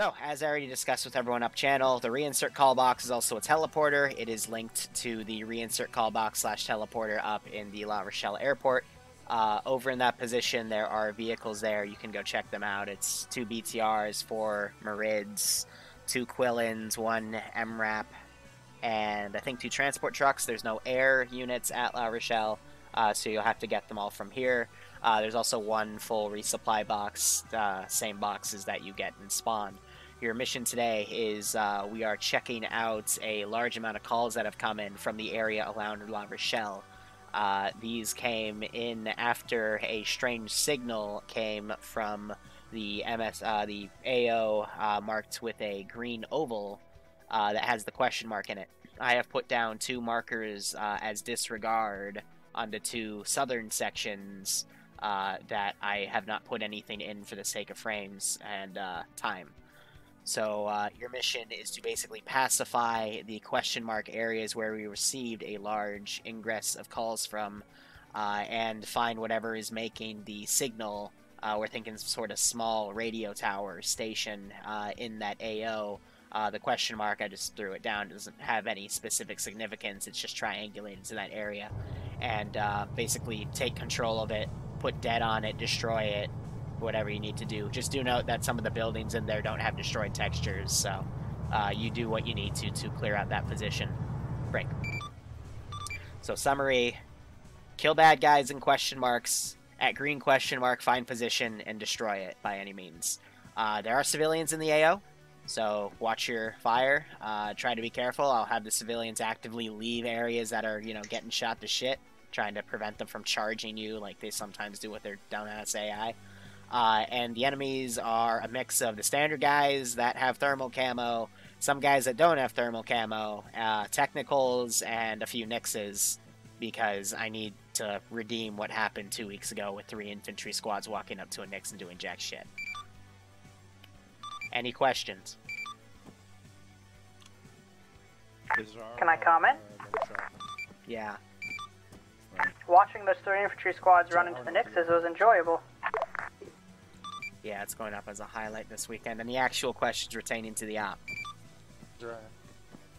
So, as I already discussed with everyone up channel, the reinsert call box is also a teleporter. It is linked to the reinsert call box slash teleporter up in the La Rochelle airport. Uh, over in that position, there are vehicles there. You can go check them out. It's two BTRs, four Marids, two Qilins, one MRAP, and I think two transport trucks. There's no air units at La Rochelle, uh, so you'll have to get them all from here. Uh, there's also one full resupply box, uh, same boxes that you get in spawn. Your mission today is uh, we are checking out a large amount of calls that have come in from the area around La Rochelle. Uh, these came in after a strange signal came from the MS, uh, the AO uh, marked with a green oval that has the question mark in it. I have put down two markers as disregard on the two southern sections uh, that I have not put anything in for the sake of frames and uh, time. So uh, your mission is to basically pacify the question mark areas where we received a large ingress of calls from, uh, and find whatever is making the signal. Uh, we're thinking sort of small radio tower station uh, in that AO. the question mark, I just threw it down. It doesn't have any specific significance. It's just triangulated to that area, and basically take control of it put dead on it, destroy it, whatever you need to do. Just do note that some of the buildings in there don't have destroyed textures, so uh, you do what you need to to clear out that position. Break. So summary, kill bad guys in question marks, at green question mark, find position, and destroy it by any means. Uh, there are civilians in the AO, so watch your fire. Uh, try to be careful. I'll have the civilians actively leave areas that are, you know, getting shot to shit trying to prevent them from charging you like they sometimes do with their dumbass AI. Uh, and the enemies are a mix of the standard guys that have thermal camo, some guys that don't have thermal camo, uh, technicals, and a few Nyxes, because I need to redeem what happened two weeks ago with three infantry squads walking up to a Nyx and doing jack shit. Any questions? Can I comment? Yeah. Watching those three infantry squads run into the Nyxes was enjoyable. Yeah, it's going up as a highlight this weekend, and the actual questions retaining to the op. Right.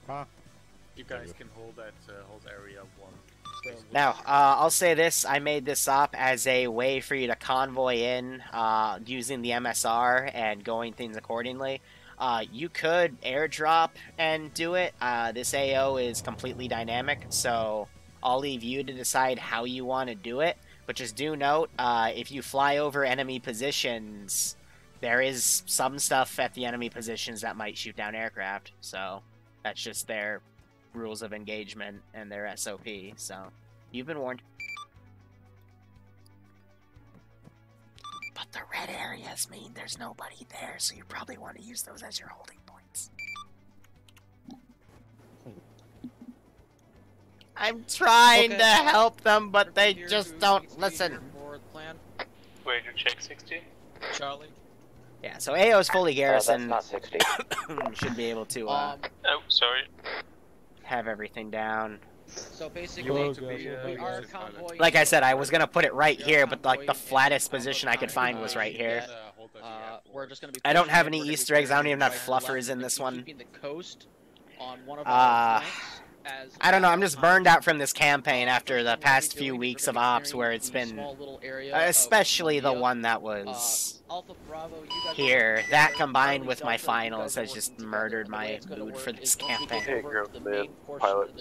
Huh? You guys can hold that uh, hold area one. Now, uh, I'll say this: I made this up as a way for you to convoy in uh, using the MSR and going things accordingly. Uh, you could airdrop and do it. Uh, this AO is completely dynamic, so I'll leave you to decide how you want to do it. But just do note, uh, if you fly over enemy positions, there is some stuff at the enemy positions that might shoot down aircraft. So that's just their rules of engagement and their SOP. So you've been warned. But the red areas mean there's nobody there, so you probably want to use those as your holding I'm trying okay. to help them, but they just don't listen. Where'd you check 60? Charlie? Yeah, so AO is fully garrisoned. Uh, that's not 60. should be able to, uh, um, oh, sorry. have everything down. So basically, be, uh, like I said, I was gonna put it right here, but like the flattest position I could find was right here. Uh, we're just gonna be I don't have any Easter eggs. I don't even have fluffers in this one. Uh, I don't know. I'm just burned out from this campaign after the past few weeks of ops where it's been, especially the one that was here. That combined with my finals has just murdered my mood for this campaign. Hey, Grove, man, pilot,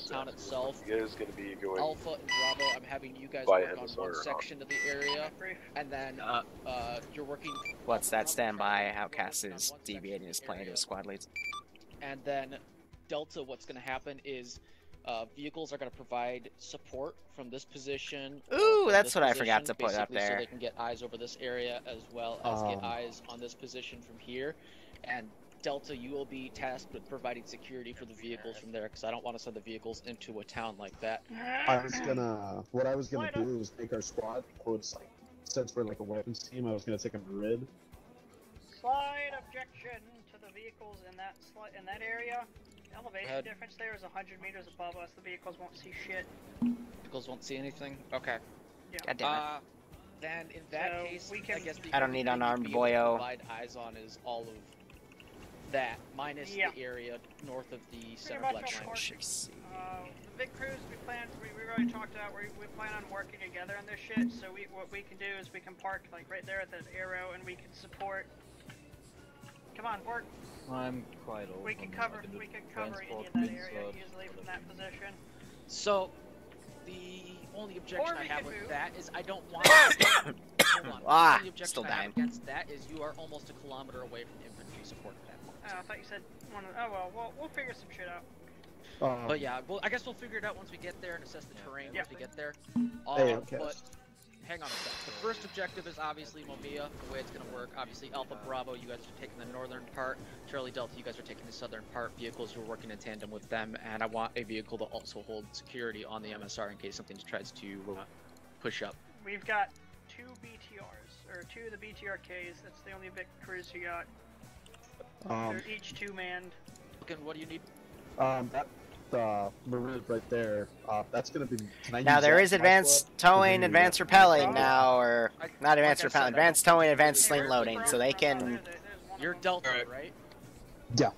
you guys gonna be going Alpha and Bravo, I'm having you guys work on one section of the area, and then uh, uh, you're working. What's that? Standby. Outcast is deviating his plan to his squad leads. And then Delta, what's going to happen is uh, vehicles are going to provide support from this position. Ooh, that's what I forgot to put up there. So they can get eyes over this area as well as um. get eyes on this position from here. And Delta, you will be tasked with providing security for the vehicles from there because I don't want to send the vehicles into a town like that. I was gonna, what I was gonna do was take our squad, quotes, like, since we're like a weapons team, I was gonna take a Marid. Slight objection to the vehicles in that in that area elevation difference there is 100 meters above us. The vehicles won't see shit. Vehicles won't see anything? Okay. Yeah. God damn it. Uh, then in that so case, we can... I guess I don't need unarmed boyo. Provide eyes on is all of that minus Yeah. the area north of the center much flex line. Should see. Uh, the big crews we plan, we, we already talked about, we, we plan on working together on this shit, so we, what we can do is we can park, like, right there at the arrow, and we can support... Come on, work. I'm quite old. We can cover, we can cover any of transport that means, area easily from that position. So, the only objection I have with move. that is I don't want. hold on. Ah, the only objection still I have dying. against that is you are almost a kilometer away from infantry support at that point. Oh, I thought you said one of, oh well, we'll, we'll figure some shit out. Um, But yeah, well, I guess we'll figure it out once we get there and assess the terrain Yeah. once we get there. Hey, Um, okay. But hang on a sec. The first objective is obviously Momia, the way it's going to work. Obviously, Alpha Bravo, you guys are taking the northern part. Charlie Delta, you guys are taking the southern part. Vehicles, you're working in tandem with them. And I want a vehicle to also hold security on the MSR in case something tries to uh, push up. We've got two BTRs, or two of the BTRKs, that's the only big crews you got. um, They're each two-manned. Looking, what do you need? um, that uh, Maroon right there. Uh, that's gonna be. Can I Now use there that is advanced towing, advanced repelling now, or I- not advanced like repelling, said, advanced towing, advanced sling loading, so they can. there- there's You're. Delta, Alright. right? Yeah.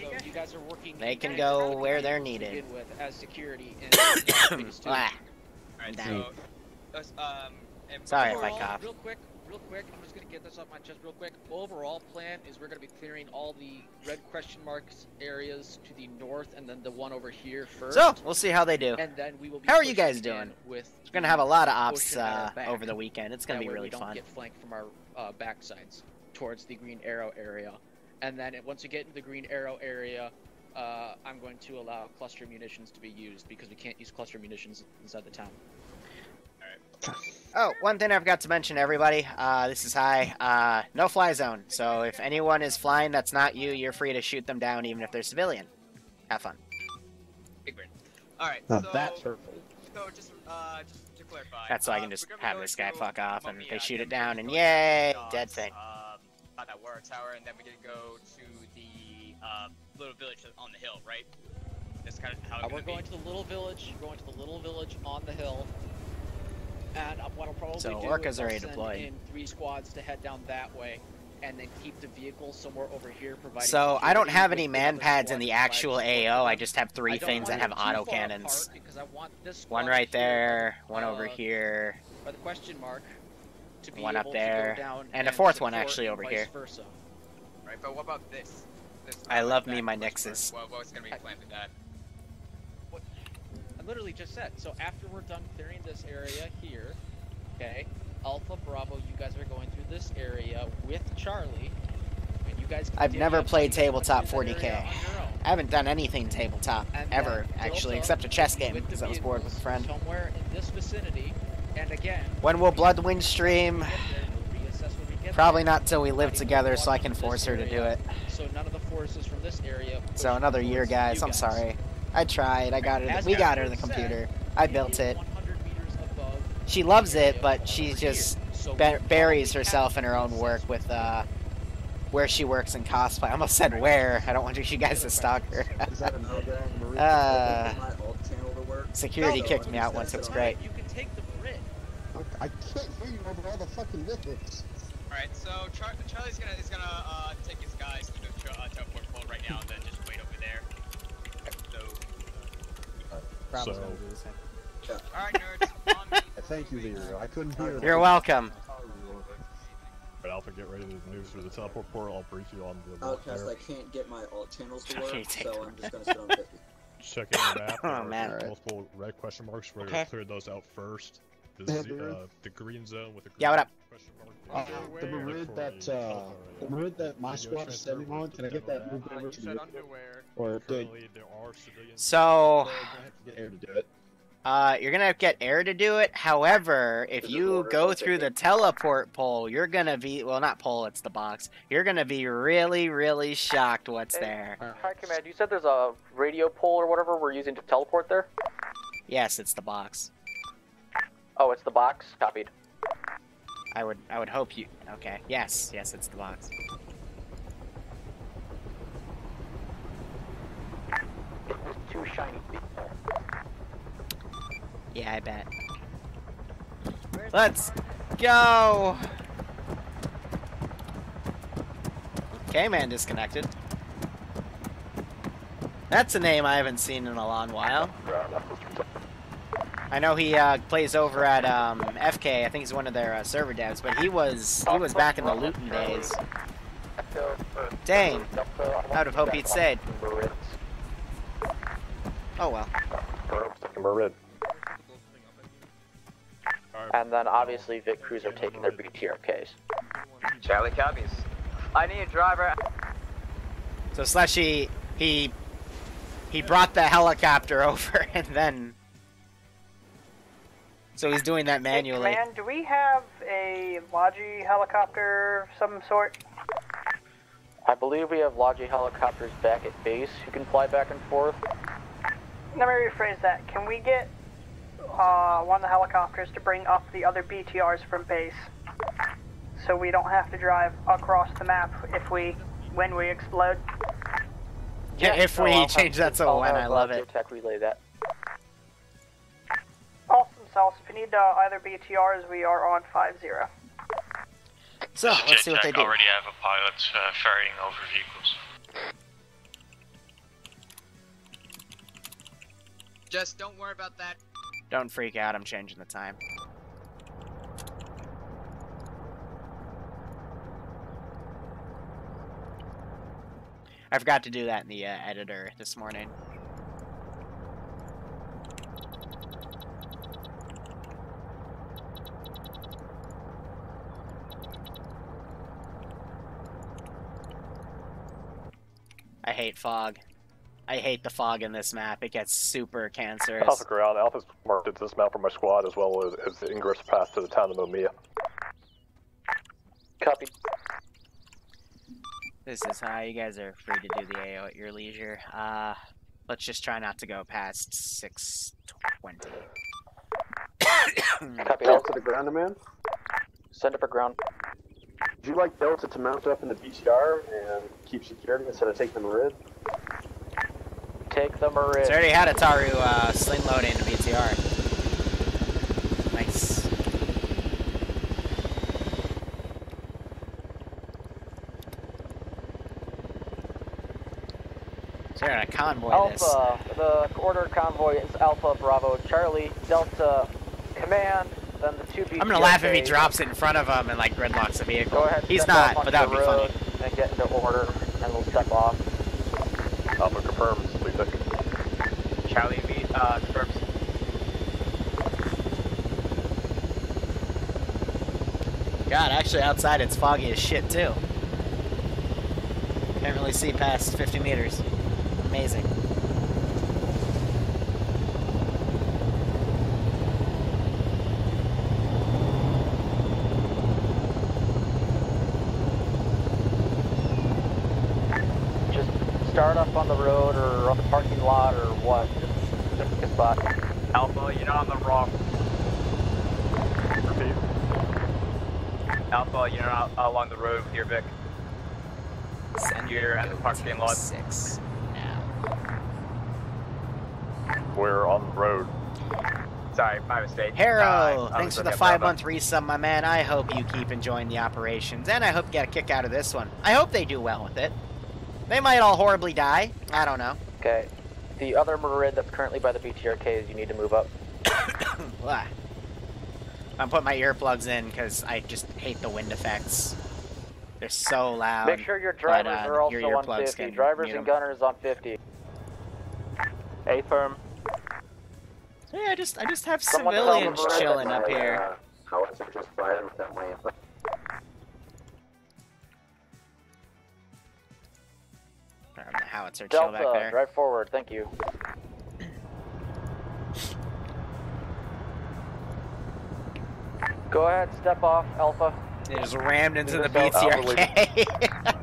So you guys are working. They can go where they're needed. with as security in. Ah, Alright, so, um, and Sorry if I Overall, coughed. Real quick, real quick, I'm just gonna get this off my chest real quick. Overall plan is we're gonna be clearing all the red question marks areas to the north and then the one over here first. So we'll see how they do. and then we will be How are you guys doing? With We're gonna have a lot of ops ocean at our uh, over the weekend. It's gonna be way really we don't fun. get flanked from our uh, backsides towards the green arrow area. And then it- once we get into the green arrow area, uh, I'm going to allow cluster munitions to be used because we can't use cluster munitions inside the town. Oh, one thing I forgot to mention, everybody. Uh, this is high. Uh, no fly zone. So if anyone is flying that's not you, you're free to shoot them down, even if they're civilian. Have fun. big brain. Alright, Now so, that's hurtful. so just, uh, just to clarify. That's so I uh, can just we're gonna be have this guy fuck off and they shoot it down and yay, dead thing. Uh, about that water tower, and then we're gonna go to the, uh, little village on the hill, right? That's kind of how it's Uh, we're gonna going to the little village. Going to the little village on the hill. And uh, what I'll probably So do orcas is are send deployed. in three squads to head down that way, and then keep the vehicle somewhere over here providing. So I don't have any the man pads in the actual support AO. I just have three things that have them auto cannons. Because I want this One squad right here there, one over uh, here. by the question mark to be One up able there, to go down and a fourth one actually over here. Versa. Right, but what about this? this I love me my question mark? Nexus. What, what's gonna be planned with that? I literally just said. So after we're done clearing this area here, okay, Alpha Bravo, you guys are going through this area with Charlie, and you guys. I've never played so you can tabletop 40K. area on your own. I haven't done anything tabletop And ever, actually, except a chess game because I was bored with a friend. Somewhere in this vicinity, and again. When will Bloodwind stream? when we get there, we'll reassess when we get Probably not till we live together, so I can force her to do it. So none of the forces from this area. So another year, guys. I'm sorry. I tried. I got her. As We got her the computer. I built it. 100 meters above She loves it, but she just So bur- we buries herself in her own work with uh, where she works in cosplay. I almost said where. I don't want you guys to stalk her. Is that an outgoing Maroon? Uh, my alt channel to work. Security kicked me out once. It was great. You can take the bridge. I can't hear you over all the fucking mythics. Alright, so Char- Charlie's gonna is gonna uh, take his guys to the uh, teleport pole right now, and then just wait over there. So, So, alright, nerds, on me. thank you, Leo. I couldn't hear. You're welcome. Right, Alpha, get ready to move through the teleport portal. I'll brief you on the walk Outcast. I can't get my alt channels to work, so I'm just gonna sit on 50. Check in the map. Oh, there are man. Multiple red question marks. We're Okay. gonna clear those out first. This is the, uh, the green zone with the green Yeah, what up? question mark. Uh, the there Maroon that the uh, Alpha the area. Maroon that my squad is transfer sending on. Can I get that moved over to said you? Underwear. Or do I, Currently, there are civilians. So, I have to get air to do it? uh, you're gonna get air to do it. However, if you go through the teleport pole, you're gonna be well, not pole. It's the box. You're gonna be really, really shocked what's there. Hi, Command. You said there's a radio pole or whatever we're using to teleport there? Yes, it's the box. Oh, it's the box. Copied. I would, I would hope you. Okay. Yes, yes, it's the box. Two shiny Yeah, I bet. Let's go. K-Man disconnected. That's a name I haven't seen in a long while. I know he uh, plays over at um, FK. I think he's one of their uh, server devs, but he was he was back in the Luton days. Dang. I would have hoped he'd stayed. Oh well. Marid. And then obviously Vic Crews are taking their BTRKs. Charlie copies. I need a driver. So Slushy, he he brought the helicopter over and then so he's doing that manually. Hey, command, do we have a Logi helicopter of some sort? I believe we have Logi helicopters back at base who can fly back and forth. Let me rephrase that. Can we get uh, one of the helicopters to bring up the other BTRs from base? So we don't have to drive across the map if we, when we explode? Yeah, if we I'll change that to when, I love it. Tech relay that. Awesome sauce. If you need uh, either BTRs, we are on 5-0. So, let's see what they do. already have a pilot uh, ferrying over vehicles. Just don't worry about that. Don't freak out, I'm changing the time. I forgot to do that in the uh, editor this morning. I hate fog. I hate the fog in this map. It gets super cancerous. Alpha ground. Alpha's marked at dismount for my squad as well as, as the ingress path to the town of Mamiya. Copy. This is how you guys are free to do the AO at your leisure. Uh, let's just try not to go past 620. Copy. Delta to ground man. Send up a ground. Would you like Delta to mount up in the BTR and keep security instead of taking the Marid? Take the Marid. It's already had a Taru uh, sling load into BTR. Nice. So you're gonna convoy this. Alpha, the order convoy is Alpha, Bravo, Charlie, Delta, Command, then the two BTRKs. I'm gonna laugh if he drops it in front of him and like gridlocks the vehicle. Go ahead, He's not, off but that would be funny. And get into order, and we'll step off. Alpha confirms. Charlie V uh, confirms. God, actually outside it's foggy as shit too. Can't really see past 50 meters. Amazing. Just start up on the road or on the parking lot or what. Just, just pick a spot. Alpha, you're not on the wrong. Repeat. Alpha, you're not along the road with your Vic. Send You're at the parking lot. Six. Now. We're on the road. Sorry, my mistake. Harrow, Uh, thanks for the five-month resub, my man. I hope you keep enjoying the operations, and I hope you get a kick out of this one. I hope they do well with it. They might all horribly die. I don't know. Okay. The other Marid that's currently by the BTRK is you need to move up. I'm putting my earplugs in because I just hate the wind effects. They're so loud. Make sure your but, drivers uh, are also your on 50. Drivers and gunners on 50. A firm. So yeah, I just I just have Someone tell civilians them chilling that up my, here. How howitzer chill back Delta, there. drive forward. Thank you. Go ahead, step off, Alpha. They just rammed into the Yourself out the BTRK.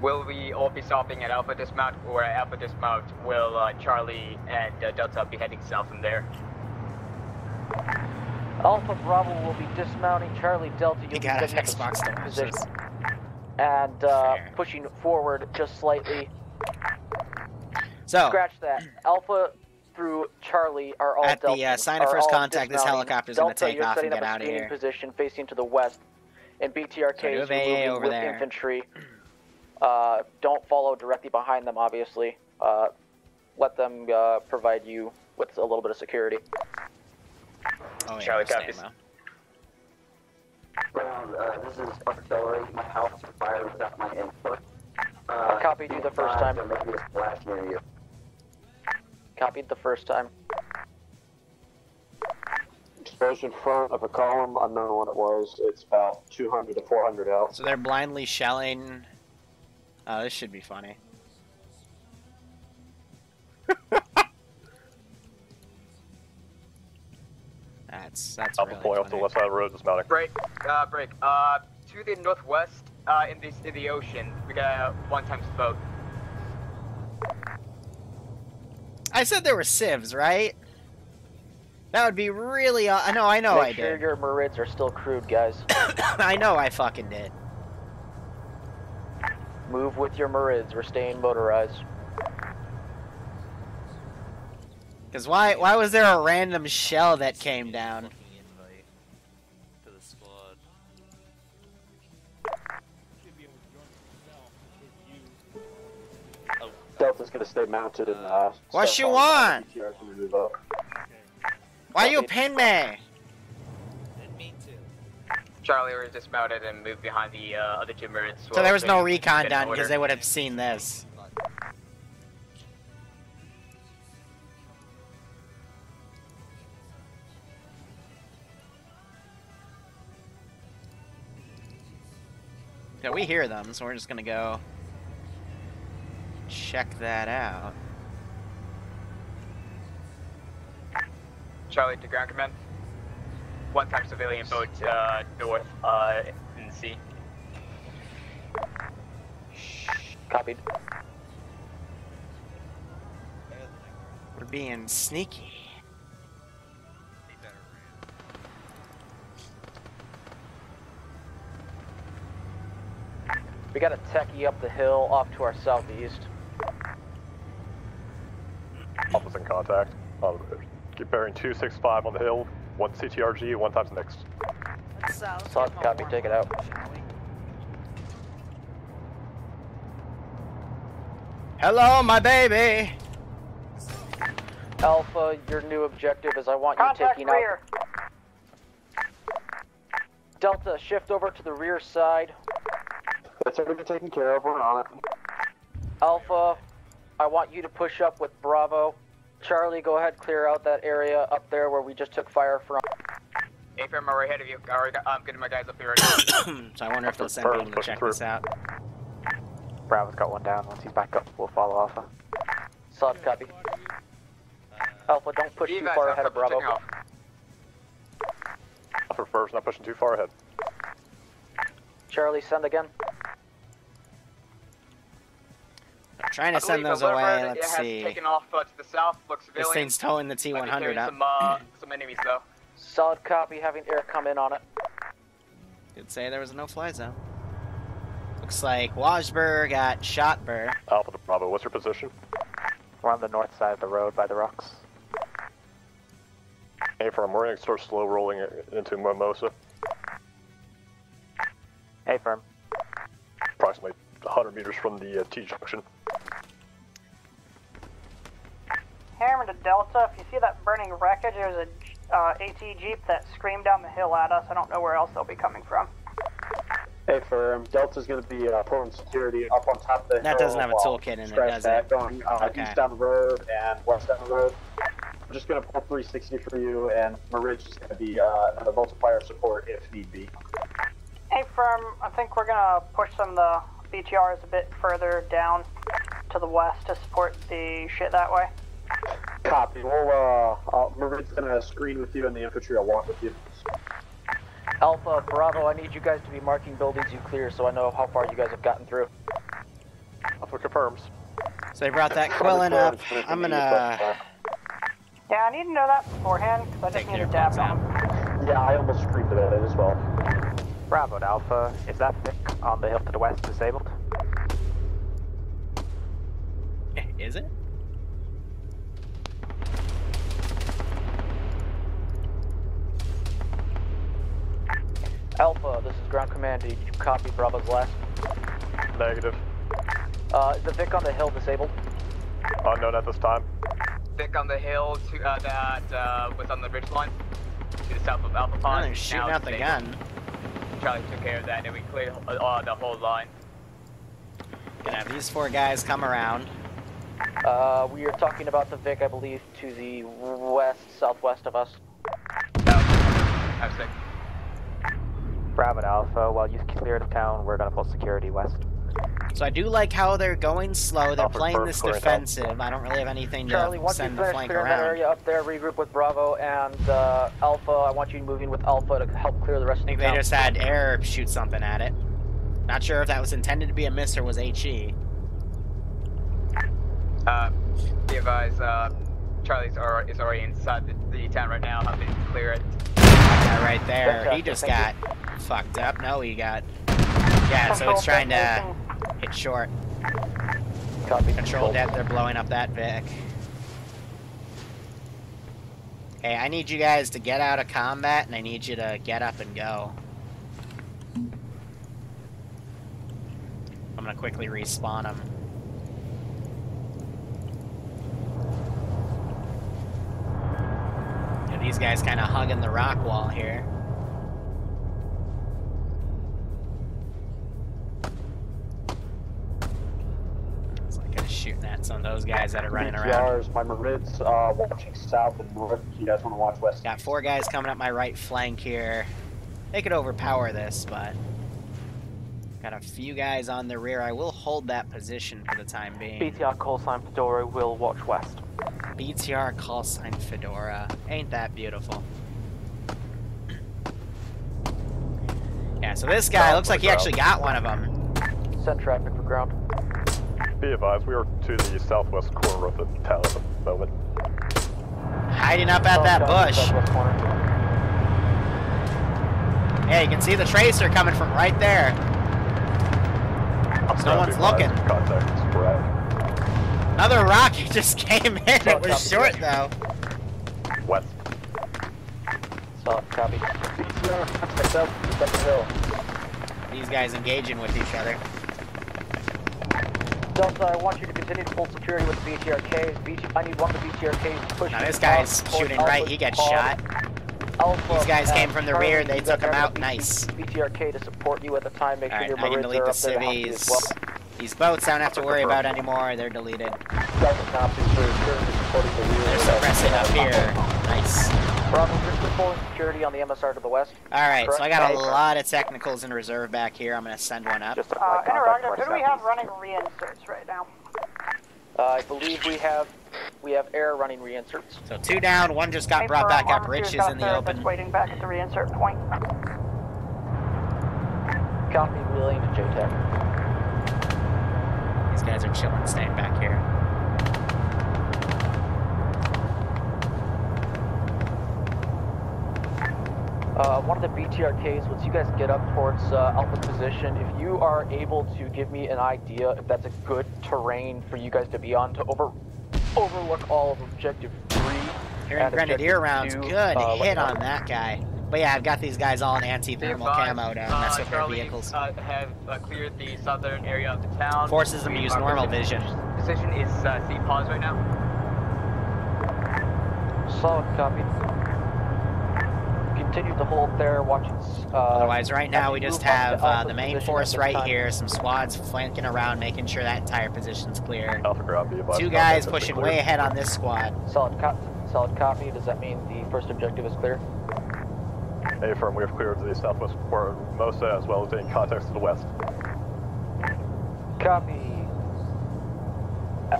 Will we all be stopping at Alpha Dismount, or at Alpha Dismount will uh, Charlie and uh, Delta be heading south from there? Alpha Bravo will be dismounting Charlie Delta. You'll you be got an getting into Xbox to watch position this. And uh, pushing forward just slightly. So, Scratch that. Alpha through Charlie are all At the, Delta, uh, sign of first contact, this dismounting. helicopter's gonna Delta, take you're off and setting get up a outta screening here. position facing to the west. In BTRK So you case, have you're AA moving over with there. infantry. Uh, don't follow directly behind them, obviously. Uh, let them uh, provide you with a little bit of security. Oh, yeah, Charlie no copies. Stamo. Ground, uh, this is artillery. My house is fired without my input. Uh, copied you the first time. There may be a splash near you. Copied the first time. Explosion front of a column, I know what it was. It's about 200 to 400 out. So they're blindly shelling. Oh, this should be funny. that's that's Alpha really point off the funny. west side of the road, dismounting. Break, uh, break. Uh, to the northwest, uh, in the in the ocean, we got a one times boat. I said there were sieves, right? That would be really. I Uh, I know, I know, Make I sure did. your Marids are still crude, guys. I know, I fucking did. Move with your Marids. We're staying motorized. Because why? Why was there a random shell that came down? to the squad. Delta's gonna stay mounted in uh. What South you want? BTR's gonna move up. Why you pin me? Didn't mean to. Charlie was dismounted and moved behind the uh, other two Marids. So there was no recon done because they would have seen this. Yeah, we hear them, so we're just gonna go check that out. Charlie to ground command. One time civilian boat uh, north uh, in the sea. Copied. We're being sneaky. We got a techie up the hill off to our southeast. Alpha's in contact. Uh, keep bearing 265 on the hill, one CTRG, one times next. Let's, let's Solid get them copy, take it out. up. Hello, my baby. Alpha, your new objective is I want you Contact taking rear. out. Delta, shift over to the rear side. It's already taken care of. We're on it. Alpha, I want you to push up with Bravo. Charlie, go ahead, clear out that area up there where we just took fire from. A firm are ahead of you. Already, I'm getting my guys up here. so I wonder if they'll send me to check this out. Bravo's got one down. Once he's back up, we'll follow Alpha. Solid copy. Alpha, don't push too far ahead of Bravo. Alpha first, not pushing too far ahead. Charlie, send again. I'm trying to I send those away. Leopard Let's has see. taken off uh, to the south. Looks This civilian. thing's towing the T100 up. Some, uh, some enemies though. Solid copy, having air come in on it. Did say there was a no-fly zone. Looks like Washburg got Shotburg. Alpha to Bravo, what's your position? We're on the north side of the road by the rocks. A firm, we're going to start slow rolling into Mimosa, A firm. approximately 100 meters from the uh, T Hammer to Delta. If you see that burning wreckage, there's a uh, AT Jeep that screamed down the hill at us. I don't know where else they'll be coming from. Hey, firm. Delta's gonna be uh, pulling security up on top of the hill. That doesn't have a while toolkit in it, scratch does that, it? Going uh, Okay. east down the road and west down the road. I'm just gonna pull 360 for you, and Maridge is gonna be uh, another multiplier support if need be. Hey, firm. I think we're gonna push some of the BTRs a bit further down to the west to support the shit that way. Copy. We'll uh, uh Maridge's gonna screen with you, and the infantry will walk with you. Alpha, Bravo, I need you guys to be marking buildings you clear so I know how far you guys have gotten through. Alpha confirms. So they brought that Qilin up. I'm gonna. Yeah, I need to know that beforehand because I just Take need your to dab clocks. Yeah, I almost screamed about it as well. Bravo to Alpha. Is that thick on the hill to the west disabled? Is it? Alpha, this is ground command. Did you copy Bravo's last? Negative. Uh, is the Vic on the hill disabled? Unknown at this time. Vic on the hill to uh, that uh, was on the ridge line to the south of Alpha Oh, Pond. they're shooting Now out the gun. Charlie took care of that, and we cleared uh, uh, the whole line. Gonna have these four guys come around. Uh, we are talking about the Vic, I believe, to the west, southwest of us. I'm sick. Bravo Alpha, while you clear the town, we're gonna pull security west. So I do like how they're going slow. They're Alpha playing this clear out. defensive. I don't really have anything to Charlie, once you the finish flank clearing that area up there, regroup with Bravo and uh, Alpha. I want you moving with Alpha to help clear the rest of the think they just had air shoot something at it. Not sure if that was intended to be a miss or was E. HE. Uh, be advised, uh, Charlie's are, is already inside the, the town right now. Helping to clear it. Right there. He just got fucked up. No, he got. Yeah, so it's trying to hit short. Copy. Control depth, they're blowing up that Vic. Hey, I need you guys to get out of combat and I need you to get up and go. I'm gonna quickly respawn them. Yeah, these guys kind of hugging the rock wall here. It's like of shooting at some of those guys that are running around. My Marids uh, watching south and north. You guys want to watch west? Got four guys coming up my right flank here. They could overpower this, but got a few guys on the rear. I will hold that position for the time being. BTR call sign Fedora will watch west. BTR call sign Fedora. Ain't that beautiful? Yeah, so this guy looks like he actually got one of them. Send traffic for ground. Be advised, we are to the southwest corner of the town at the moment. Hiding up at that bush. Yeah, you can see the tracer coming from right there. No one's looking. Contact is sporadic. Another rocket just came in. It was short though. West. Solid copy. These guys engaging with each other. Delta, I want you to continue to hold security with the BTRKs. BT, I need one of the BTRKs to push Now this guy's shooting right. He gets Pod. shot. Alpha These guys came from the Charlie, rear. They took got him out. Nice. BTRK to support you at the time. Make sure Alright, your I can Marids delete are the up there to help you civvies. as well. These boats I don't have to worry about anymore. They're deleted. Delta copies for currently supporting the rear. They're suppressing up here. Nice. Bravo, you're security on the MSR to the west. Alright, so I got a lot of technicals in reserve back here. I'm gonna send one up. Uh, interrogative, who do we have running reinserts right now? Uh, I believe we have we have air running reinserts. So two down, one just got brought back up. Rich is in the open. That's waiting back at the reinsert point. Copy, wheeling to JTAC. These guys are chilling, staying back here. Uh, one of the BTRKs, once you guys get up towards uh, Alpha position, if you are able to give me an idea if that's a good terrain for you guys to be on to over overlook all of Objective 3. Hearing and Grenadier rounds. 2, Good uh, hit on that guy. But yeah, I've got these guys all in anti-thermal camo to mess with their Charlie, vehicles. Uh, have uh, cleared the southern area of the town. Forces them to use normal position- vision. Position is uh, C pause right now. Solid copy. Continue to hold there, watching. Uh, Otherwise, right now we just move up to have uh, the main force right time. here, some squads flanking around, making sure that entire position's clear. Alpha ground. Two guys pushing way ahead on this squad. Solid, co- solid copy. Does that mean the first objective is clear? A firm, we have cleared to the southwest corner of Mosa as well as in context to the west. Copy.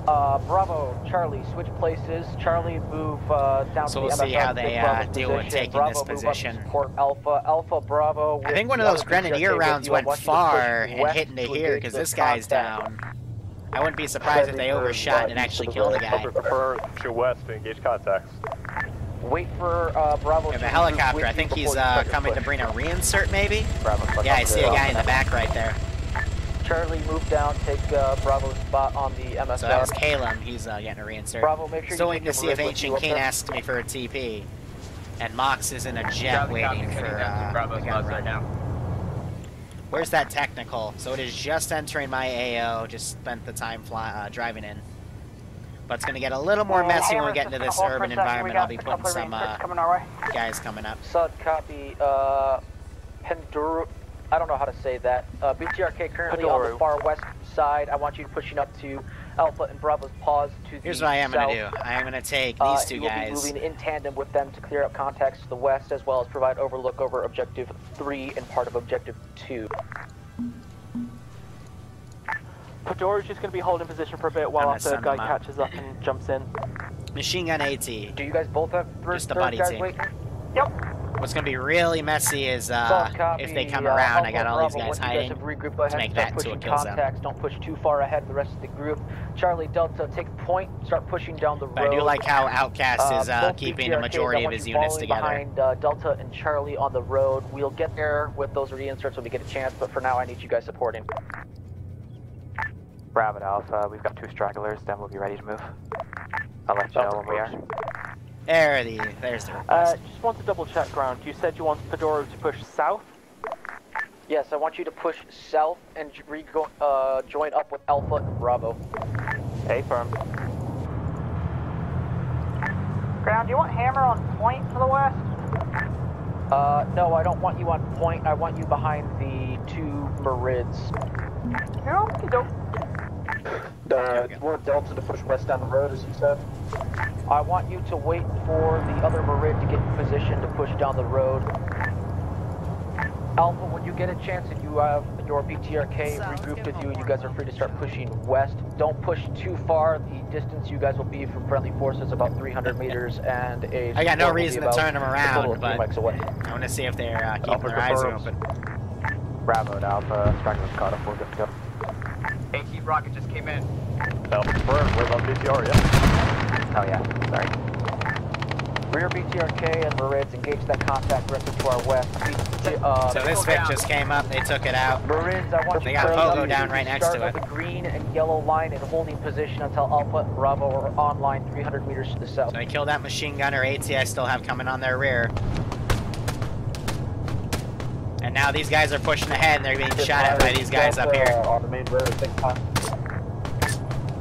Uh, Bravo, Charlie, switch places. Charlie, move uh, down So to we'll the see MSR, how they, uh, Bravo's deal with position. taking Bravo, this move up to position. Support Alpha, Alpha, Bravo. I think one of those other Grenadier rounds went want you to far and hit hitting to to here because this guy's down. I wouldn't be surprised if they overshot and actually killed the guy. Alpha prefer to west to engage contacts. Wait for uh, Bravo. We have to a regroup helicopter. I think he's uh, coming to bring a reinsert, maybe? Bravo, Yeah, I see a guy in the back right there. Charlie, move down. Take uh, Bravo's spot on the MSR. So that was Calum. He's uh, getting a reinsert. Bravo, make sure Still waiting to see if Ancient you up King there. asks me for a TP. And Mox is in a jet Charlie, waiting for heading down uh, Bravo's the gun right now. Where's that technical? So it is just entering my AO. Just spent the time fly, uh, driving in. But it's gonna get a little more And messy when we get into this hold for a urban environment. I'll be putting some uh, coming our way. guys coming up. Sud copy. Uh, Penduru. I don't know how to say that. Uh, BTRK currently on the far west side. I want you pushing up to Alpha and Bravo's pause to the Here's what I am south. gonna do. I am gonna take Uh, these two you will guys. be moving in tandem with them to clear up contacts to the west, as well as provide overlook over Objective 3 and part of Objective 2. Padoru's just gonna be holding position for a bit while I'm our third guy up. catches up and jumps in. Machine gun AT. Do you guys both have three, Just the third buddy guys team. waiting? What's gonna be really messy is uh, if they come uh, around. I got all these guys once you hiding. guys have regrouped, go ahead to and make start that into a pushing kill zone. contacts. Don't push too far ahead of the rest of the group. Charlie Delta, take point. Start pushing down the road. But I do like how Outcast is uh, keeping a majority of his units together. Behind uh, Delta and Charlie on the road. We'll get there with those reinserts when we get a chance, but for now, I need you guys supporting. Bravo Alpha, we've got two stragglers, then we'll be ready to move. I'll let you know when we are. There, the there's the Uh, just want to double check, Ground. You said you want Padoru to push south? Yes, I want you to push south and j- re- uh, join up with Alpha and Bravo. A firm. Ground, do you want Hammer on point to the west? Uh, no, I don't want you on point. I want you behind the two Marids. No, you don't. Uh, you want Delta to push west down the road, as you said? I want you to wait for the other Marid to get in position to push down the road. Alpha, when you get a chance and you have your BTRK regrouped with you, you guys are free to start pushing west. Don't push too far. The distance you guys will be from friendly forces about 300 meters, and a. I got no support will be reason to turn them around, of three but mics away. I want to see if they're uh, keeping Alpha their eyes open. Bravo to Alpha, stragglers caught up, we're good to go. AT rocket just came in. Alpha confirmed, we're on BTR, yeah. Oh yeah, sorry. Rear BTRK and Marids engage that contact directly to our west. B- uh, So this Vic just came up. They took it out. Marids, I want They you got to Pogo down right next start to of it. the green and yellow line and holding position until Alpha Bravo are online 300 meters to the south. So I killed that machine gunner AT I still have coming on their rear. And now these guys are pushing ahead and they're being shot at by these guys up here. uh, On the main road.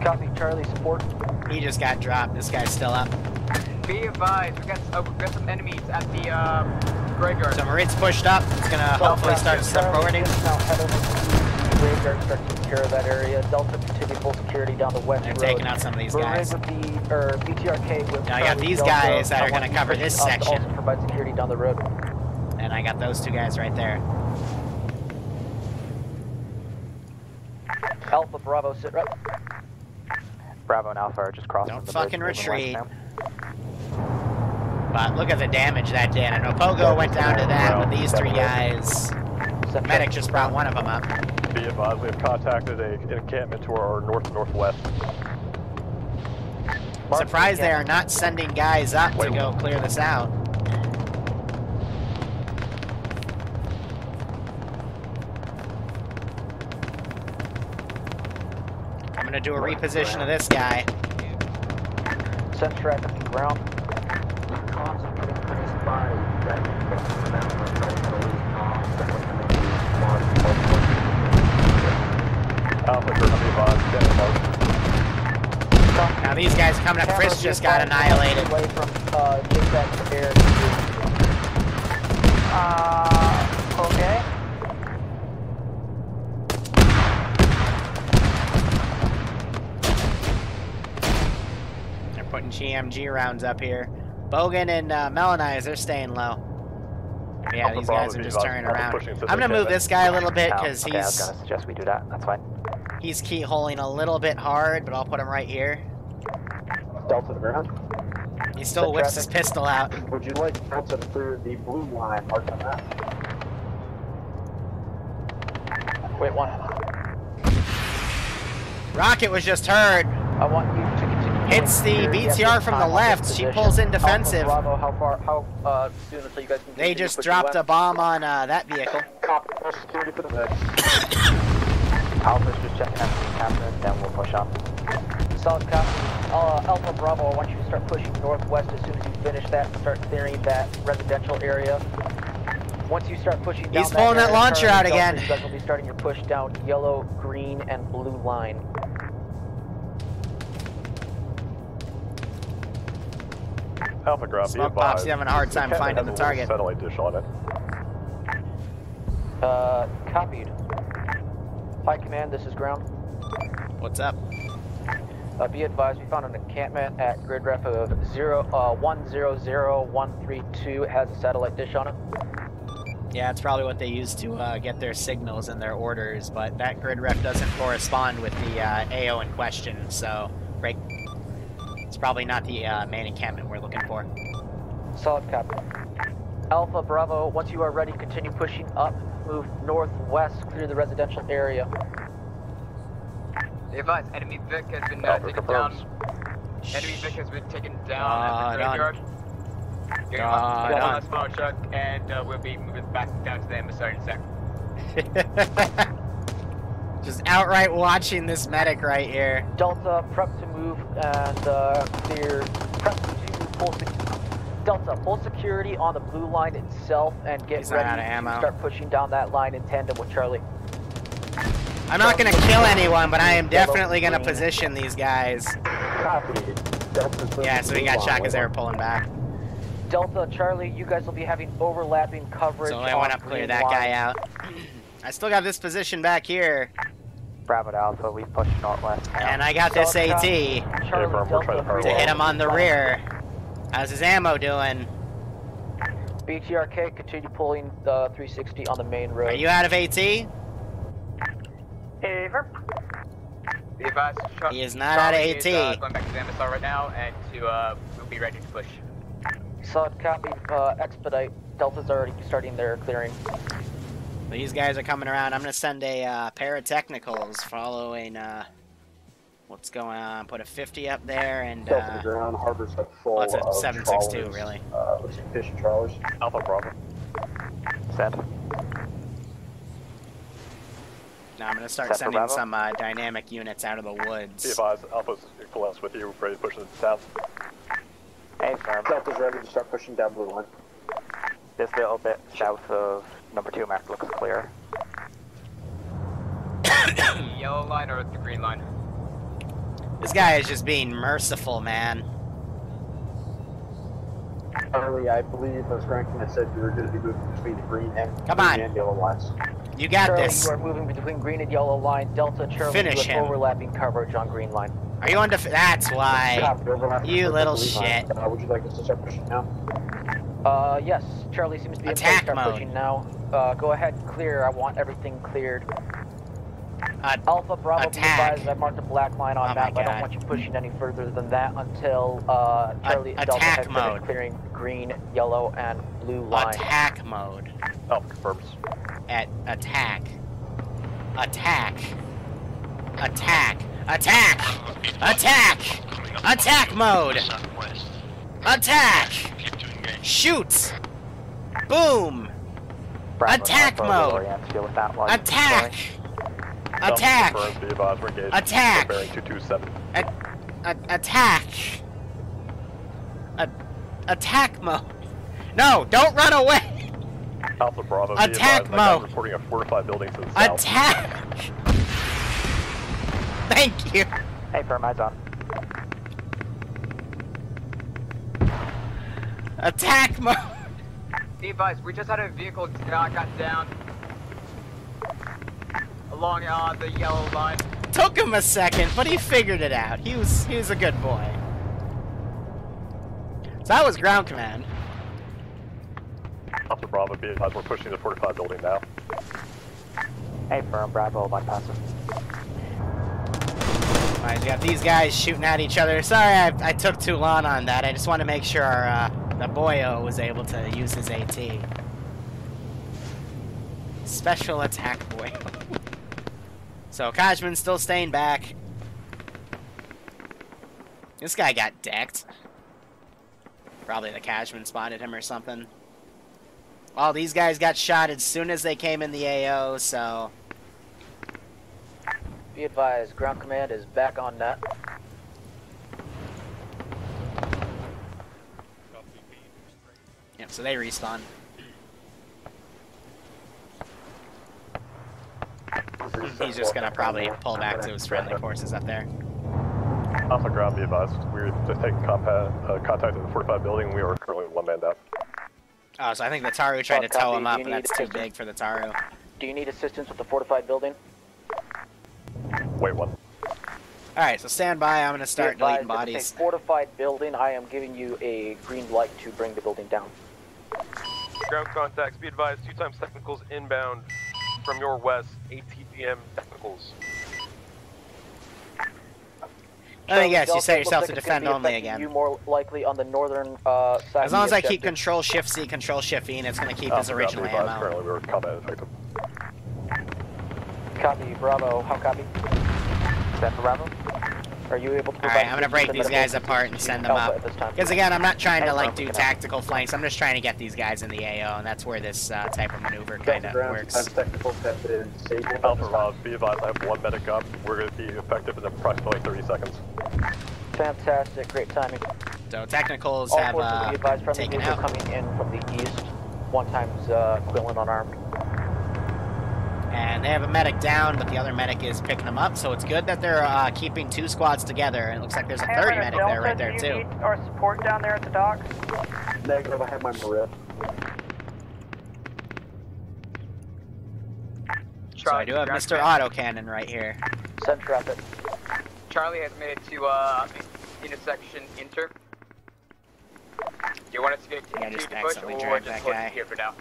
Copy, Charlie, support. He just got dropped. This guy's still up. Be advised, we got, uh, we got some enemies at the uh, graveyard. So Marid's pushed up. It's gonna hopefully start supporting. Now head over to the graveyard, start taking care of that area. Delta continue full security down the west They're road. taking out some of these guys. with the, or BTRK with Now I got these Delta. guys that are gonna cover this section. Provide security down the road. And I got those two guys right there. Alpha Bravo, sit right. Bravo and Alpha are just crossing Don't the fucking bridge moving retreat. But look at the damage that did. And Opogo went down to that with these three guys. Medic just brought one of them up. Be advised, we have contacted a, an encampment to our north northwest. Surprised they are not sending guys up to go clear this out. I'm gonna do a reposition of this guy. Send traffic to ground. Alpha, first be advised, stand in motion. Now these guys coming up. Chris just got annihilated. Away from uh, JSAT to air. Uh, okay. They're putting GMG rounds up here. Bogan and uh, Melanize, they're staying low. Yeah, Alpha these guys are just turning around. I'm gonna move this guy a little bit because okay, I was he's gonna suggest we do that, that's fine. he's keyholing a little bit hard, but I'll put him right here. Delta to ground. He still Set whips his pistol out. Would you like Delta to clear the blue line marked on that? Wait, one. Rocket was just heard. I want you to continue. Hits the BTR from the left. She pulls in defensive. How far, how uh, soon until you guys can They just dropped a bomb on uh, that vehicle. Copy, push security for the mix. Alpha's just checking everything happening, then we'll push on. Solid copy. Uh, Alpha Bravo, I want you to start pushing northwest as soon as you finish that and start clearing that residential area. Once you start pushing down He's that pulling that launcher out again. You guys will be starting your push down yellow, green, and blue line. Alpha ground, be Smoke Pop's advised. having a hard time Captain finding the a little target. Satellite dish on it. Uh, copied. High command, this is ground. What's up? Uh, be advised, we found an encampment at grid ref of zero, uh, 100132. It has a satellite dish on it. Yeah, it's probably what they use to uh, get their signals and their orders, but that grid ref doesn't correspond with the uh, AO in question, so break. It's probably not the uh, main encampment we're looking for. Solid copy. Alpha Bravo, once you are ready, continue pushing up. Move northwest, clear the residential area. Be advised, enemy Vic has been uh, taken confirms. down. Enemy Vic has been taken down God at the on. graveyard. Getting God off on. on a small truck, and uh, we'll be moving back down to the emissary in a sec. Just outright watching this medic right here. Delta, prep to move and uh, clear. Prep to full sec- Delta, full security on the blue line itself and get He's ready out of to ammo. start pushing down that line in tandem with Charlie. I'm not gonna kill anyone, but I am definitely gonna position these guys. Copy. Yeah, so we got shot because they were pulling back. Delta, Charlie, you guys will be having overlapping coverage. So I want to clear that line. guy out. I still got this position back here, Bravo to Alpha, we push northwest now. and I got this AT Charlie, Confirm, we're trying to Delta, fire to hit him on the rear. How's his ammo doing? BTRK, continue pulling the 360 on the main road. Are you out of AT? Aver. Be advised, Char- He is not out of Charlie is, uh, AT. going back to the MSR right now, and to uh, we'll be ready to push. Solid copy, uh, expedite. Delta's already starting their clearing. These guys are coming around. I'm gonna send a uh, pair of technicals following uh, what's going on. Put a 50 up there and Delta to uh, ground, harbor's like full what's it? 762 really. Uh, looks like fishing trawlers. Alpha Bravo. Send. Now I'm gonna start Set sending some uh, dynamic units out of the Be woods. advised, Alpha's equivalence with you, ready to push into town. Hey, firm. Delta's ready to start pushing down blue line. This little bit south of number two map looks clear. Yellow line or the green line? This guy is just being merciful, man. Charlie, I believe as Rankin had said, you were going to be moving between the green and Come green on. and yellow lines. You got Charlie, this. you are moving between green and yellow line. Delta, Charlie, Finish with him. overlapping coverage on green line. Are you on def- That's why. Copy, You with the little shit. Uh, would you like us to start pushing now? Uh, yes, Charlie seems to be in place. Attack Start mode. pushing now. Uh, go ahead, clear. I want everything cleared. Uh, Alpha Bravo, be attack. advised, I marked a black line on Oh map. I don't want you pushing any further than that until uh, Charlie and Delta attack have finished mode. clearing green, yellow, and blue line. attack mode. Oh, confirms. At attack. Attack. Attack. Attack. Attack. Attack mode. Attack. Keep to engage. Shoot. Boom. Bravo Attack Alpha, mode. will orient to deal with that while you're Attack. Attack. confirms, be advised, we're engaged. Attack. We're bearing 227. A- a- attack. Attack mode. No, don't run away. Alpha Bravo, Attack advised, mode. reporting a fortified building to the south. Attack. Thank you. Hey, firm, eyes on. Attack mode. Be advised, we just had a vehicle uh, got down along uh, the yellow line. Took him a second, but he figured it out. He was he was a good boy. So that was ground command. Alpha Bravo, be advised, we're pushing the fortified building now. Hey, firm, Bravo, bypass it. Alright, you got these guys shooting at each other. Sorry I, I took too long on that. I just want to make sure our uh, the boyo was able to use his AT. Special attack boyo. so Kajman's still staying back. This guy got decked. Probably the Kajman spotted him or something. All these guys got shot as soon as they came in the AO, so Be advised, ground command is back on net. so they respawn. He's just gonna probably pull back to his friendly forces up there. Alpha ground, be advised. We're just taking uh, contact with the fortified building. We are currently one man down. Oh, so I think the Taru tried to copy. tow him up, and that's assistance? too big for the Taru. Do you need assistance with the fortified building? Wait What? Alright, so stand by. I'm going to start deleting bodies. It's a fortified building. I am giving you a green light to bring the building down. Ground contacts, be advised, two times technicals inbound from your west, ATPM technicals. Let me guess, you set yourself to defend only affecting again. You more likely on the northern uh, side. As long as I keep. Control Shift C, Control Shift E, and it's gonna keep his Alpha original advised. ammo. Currently, we're combat effective. Copy, Bravo. How copy? Stand for Bravo. Are you able to? Alright, I'm gonna break these guys apart and send them Alpha up. At this time? Because again, I'm not trying to like do tactical flanks. I'm just trying to get these guys in the AO, and that's where this uh, type of maneuver kind of ground, works. times technicals have been disabled. Alpha Rob, be advised. I have one medic up. We're going to be effective in approximately 30 seconds. Fantastic, great timing. So technicals All have forces uh, be advised, friendly taken vehicle out. coming in from the east. One times uh, Qilin unarmed. And they have a medic down, but the other medic is picking them up, so it's good that they're uh, keeping two squads together, and it looks like there's a Hammer third to medic Delta, there right there do you too. need our support down there at the dock? Negative, I have my Marid. So I do have Mr. Autocannon right here. Send traffic. Charlie has made it to uh, intersection inter. Do you want us to get Yeah, to just the bush, accidentally or dragged just that hold guy. here for now?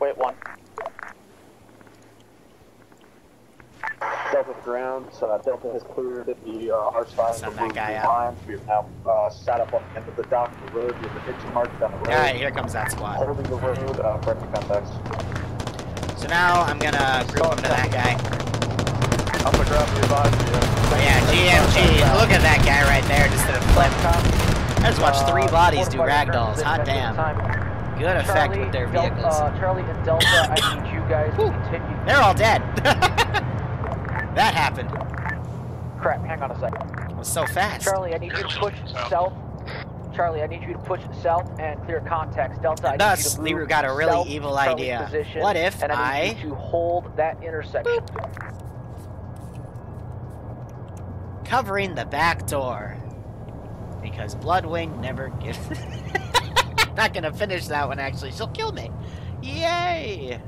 Wait one. Delta ground, so uh, Delta has cleared the uh, our side Send of that the guy blue out. line. We have now uh, sat up on the end of the dock, the road, with the pitch mark down the road. Alright, here comes that squad. Holding the road, uh, contacts. So now I'm gonna group them to that guy. Alpha ground, be advised. Oh yeah, GMG. Look at that guy right there, just did a flip. I just watched three bodies do ragdolls. Hot damn. Good effect with their Del- vehicles. uh, Charlie and Delta, I need you guys to continue. They're all dead. that happened. Crap, hang on a second. It was so fast. Charlie, I need you to push south. Charlie, I need you to push south and clear contacts. Delta, I And need thus, you to move Leroy got a really south evil Charlie's idea. Position, What if and I need you to hold that intersection? Covering the back door. Because Bloodwing never gives. Not gonna finish that one actually. She'll kill me. Yay!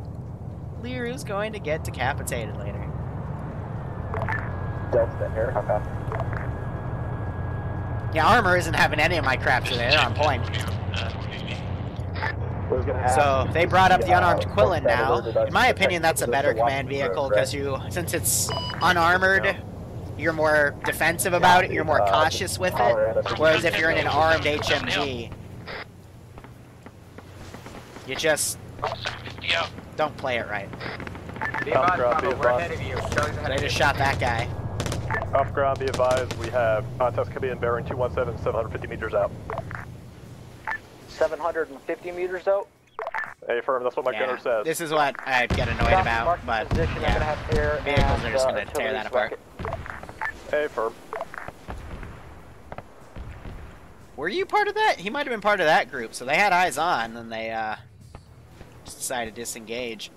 Liru's going to get decapitated later. Delta to air, how copy? Yeah, armor isn't having any of my crap today. They're on point. Was gonna ask So they brought up the uh, unarmed Qilin now. In my opinion, that's a better command vehicle because you, since it's unarmored, you're more defensive about it. You're more Uh, cautious with it. Whereas if you're in an armed HMG, you just don't play it right. Be Alpha advised, ground, be Bravo, we're ahead advised. of you. Charlie's ahead They just shot that guy. Alpha ground, be advised. We have contacts coming in bearing 217, 750 meters out. 750 meters out. Hey, firm, that's what my Yeah, gunner says. this is what I get annoyed Copy, about, but position. I'm yeah. gonna have air Vehicles and, are just uh, gonna tear that apart. Hey, firm. Were you part of that? He might have been part of that group. So they had eyes on, then they uh, just decided to disengage.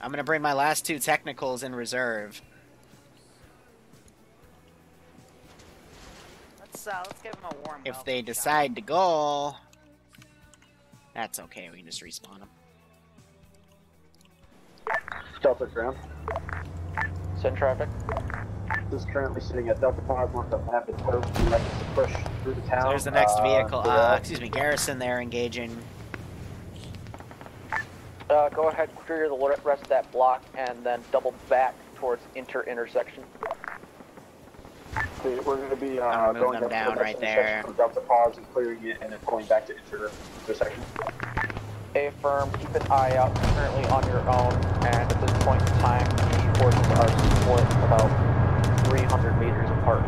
I'm gonna bring my last two technicals in reserve. Uh, let's give him a warm. If welcome they shot. decide to go, that's okay. We can just respawn them. Delta ground. Send traffic. This is currently sitting at Delta 5 north of Hampton Coast. We'd like to push through the town. So there's the next uh, vehicle. to the- Uh, excuse me, Garrison. There engaging. Uh, go ahead, clear the rest of that block, and then double back towards inter intersection. We- We're going to be uh, I'm gonna move going them down down the right there. From Delta Pause and clearing it, and then pulling back to inter intersection. A firm, keep an eye out. Currently on your own, and at this point in time, the forces are split about 300 meters apart.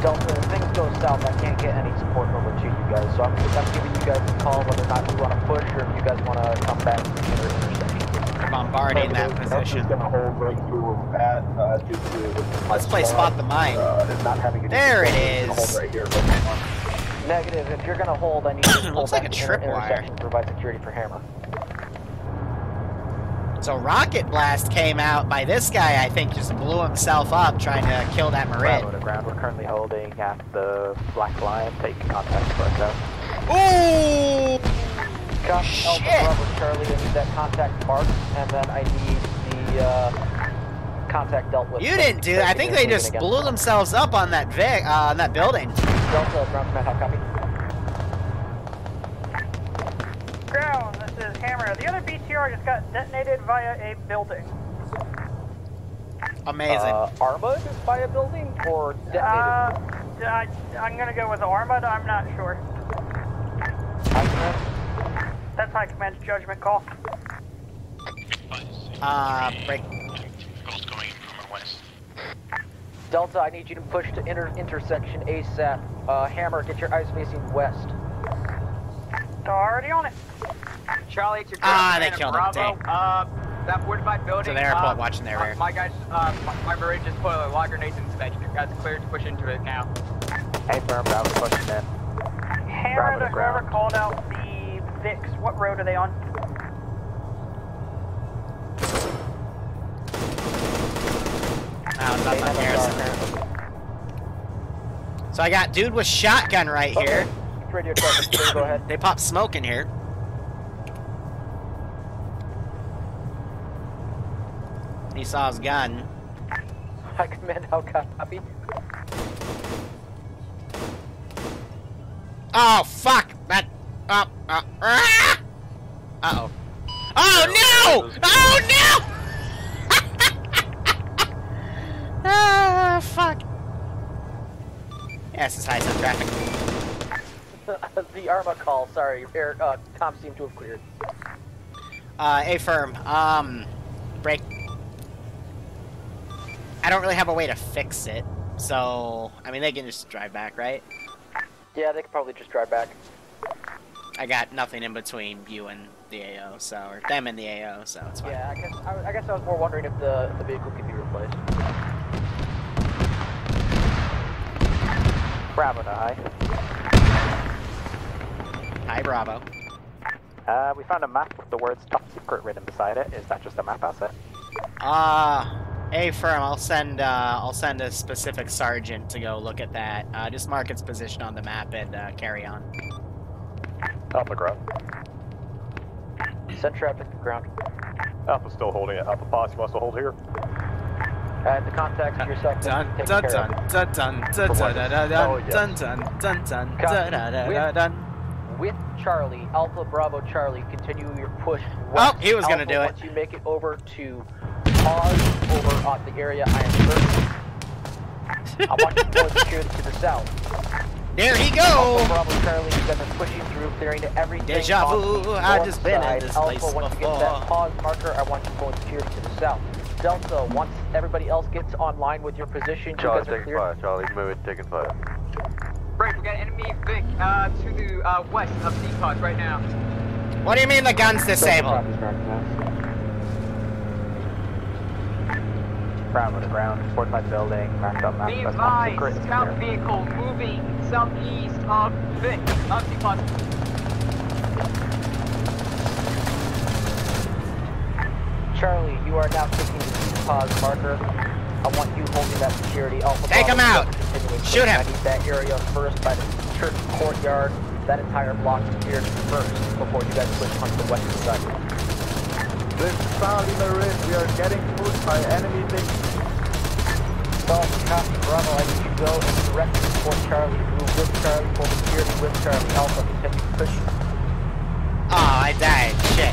Delta, if things go south, I can't get any support over to you guys, so I'm, I'm giving you guys a call whether or not you want to push or if you guys want to come back to the inter intersection. Bombarding that Delta's position. going to hold right through where we're at uh, due to. Let's play spot the mine. Uh, not having any There It's gonna is. Hold right here. Right Negative, if you're going to hold, I need you to pull Looks like a tripwire. provide security for Hammer. So Rocket Blast came out by this guy, I think, just blew himself up trying to kill that Marid. Bravo to ground. We're currently holding at the Black Lion. Take contact for us. Ooh! Copy Alpha Bravo Charlie, I need that contact marked, and then I need the uh, contact dealt with. You didn't do that. I think they just again. blew themselves up on that Vic, uh, on that building. Delta, ground command, how copy? Ground, this is Hammer. The other BTR just got detonated via a building. Amazing. Uh, armored by a building or detonated? Uh, I, I'm gonna go with Armad, I'm not sure. That's High Command's judgment call. Uh, break. Vehicles coming in from our west. Delta, I need you to push to inter intersection ASAP. Uh, Hammer, get your eyes facing west. Already on it. Charlie, it's your Ah, ground they command killed him, Bravo. Uh, that fortified building. So they're uh, watching their uh, rear. My guys, uh, my, my Marine just put a log grenades in suspension. You guys are cleared to push into it now. Hey, firm. Bravo pushing in. Hammer Bravo to to whoever ground. called out the Vix. What road are they on? Oh, not Harrison. So I got dude with shotgun right here. Radio traffic, go ahead. They pop smoke in here. He saw his gun. High command, how copy? Oh fuck! That. Uh. Uh. Ah! Uh oh. Oh no! Oh no! ah fuck. Yes, it's high on traffic. the Arma call, sorry, air, uh, comms seem to have cleared. Uh, A firm. Um, break. I don't really have a way to fix it, so I mean they can just drive back, right? Yeah, they could probably just drive back. I got nothing in between you and the AO, so or them and the AO, so it's fine. Yeah, I guess I, I guess I was more wondering if the, the vehicle could be replaced. Bravo to high. Hi, Bravo. Uh, we found a map with the words top secret written beside it. Is that just a map asset? Uh, A firm. I'll send. Uh, I'll send a specific sergeant to go look at that. Uh, just mark its position on the map and uh, carry on. Alpha ground. Send traffic to ground. Alpha's still holding it. Alpha posse wants to hold here. Uh, the contact yourself. Dun taken dun dun dun dun dun dun dun Oh, dun dun dun dun dun dun dun dun With- dun. With Charlie, Alpha Bravo Charlie, continue your push Oh, he was gonna Alpha, do it. Once you make it over to pause over on the area I am certain. I want you to pull security to the south. There he Alpha go. Bravo Charlie, you guys are pushing through, clearing to everything. Deja vu, I north just been in side. this Alpha, place once you get that before. pause marker, I want you pulling security to the south. Delta, once everybody else gets online with your position, you guys are taking clear. fire. Charlie moving, taking fire. Right, we got enemy Vic uh, to the uh, west of Seacoast right now. What do you mean the gun's disabled? Bravo to ground. Fortified building. Marked up map. Be That's top advised, scout vehicle moving southeast of Vic, of Charlie, you are now taking the pause marker. I want you holding that security. Alpha Take Bravo, him out. Shoot push. him. I need that area first by the church courtyard. That entire block cleared first before you guys push onto the western side. This is Charlie Marin. We are getting pushed by enemy things. Well, copy Bravo, I need you to go and directly support Charlie. Move with Charlie, pull security with Charlie. Alpha, continue pushing. Oh, I died. Shit.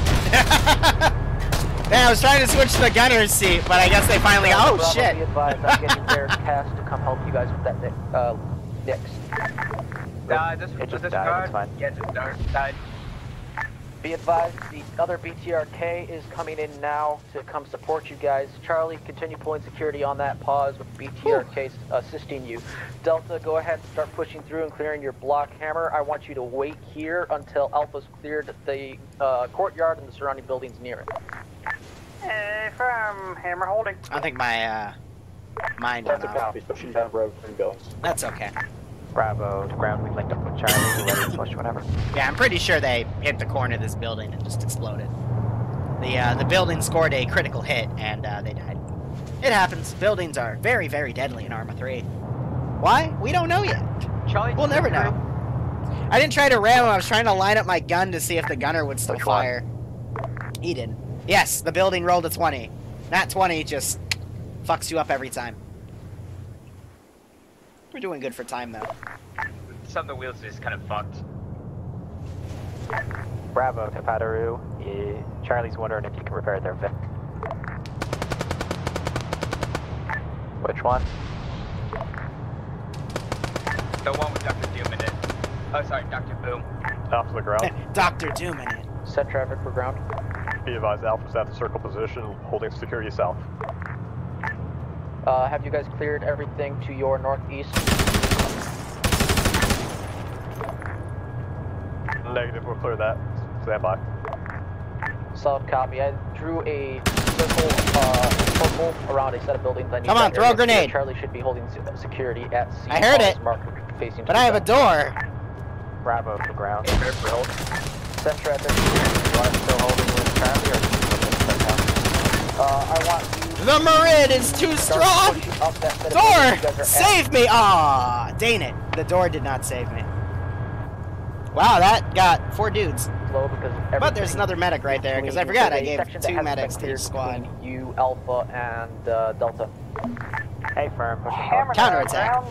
Man, I was trying to switch to the gunner's seat, but I guess they finally. Oh Bravo, shit. Be advised, I'm getting their task to come help you guys with that ne- uh, next. Uh, this, It just this died, it's fine. Yeah, just died. Died. Be advised, the other BTRK is coming in now to come support you guys. Charlie, continue pulling security on that pause with BTRK assisting you. Delta, go ahead and start pushing through and clearing your block hammer. I want you to wait here until Alpha's cleared the uh, courtyard and the surrounding buildings near it. Hey, from Hammer holding. I think my uh, mind That's went off. pushing down road. That's okay. Bravo to ground. We linked up with Charlie. We're ready to push whenever. Yeah, I'm pretty sure they hit the corner of this building and just exploded. The uh, the building scored a critical hit and uh, they died. It happens. Buildings are very, very deadly in Arma 3. Why? We don't know yet. Charlie, we'll never know. I didn't try to ram him. I was trying to line up my gun to see if the gunner would still fire. He did. Yes, the building rolled a 20. That 20 just fucks you up every time. We're doing good for time, though. Some of the wheels is kind of fucked. Bravo to Padaru. Charlie's wondering if you can repair their Vic. Which one? The one with Dr. Doom in it. Oh, sorry, Dr. Boom. Alpha the ground. Dr. Doom in it. Set traffic for ground. Be advised, Alpha's at the circle position, holding security south. Uh, have you guys cleared everything to your northeast? Negative, we'll clear that. Stand by. Solid copy. I drew a circle, uh, circle around a set of buildings. I need Come on, that throw a grenade. Charlie should be holding security at C. I heard it. Marker facing But I have the a door. Bravo to ground. Set traffic. You want to still holding with Charlie or uh, I want you The Marid is too strong! pushing up that set of buildings you guys Door! Save me! Ah, dang it. The door did not save me. Wow, that got four dudes. But there's another medic right there, because I forgot I gave two medics to cleared the squad. You, Alpha, and uh, Delta. Hey, firm, pushing Hammer Counterattack. down.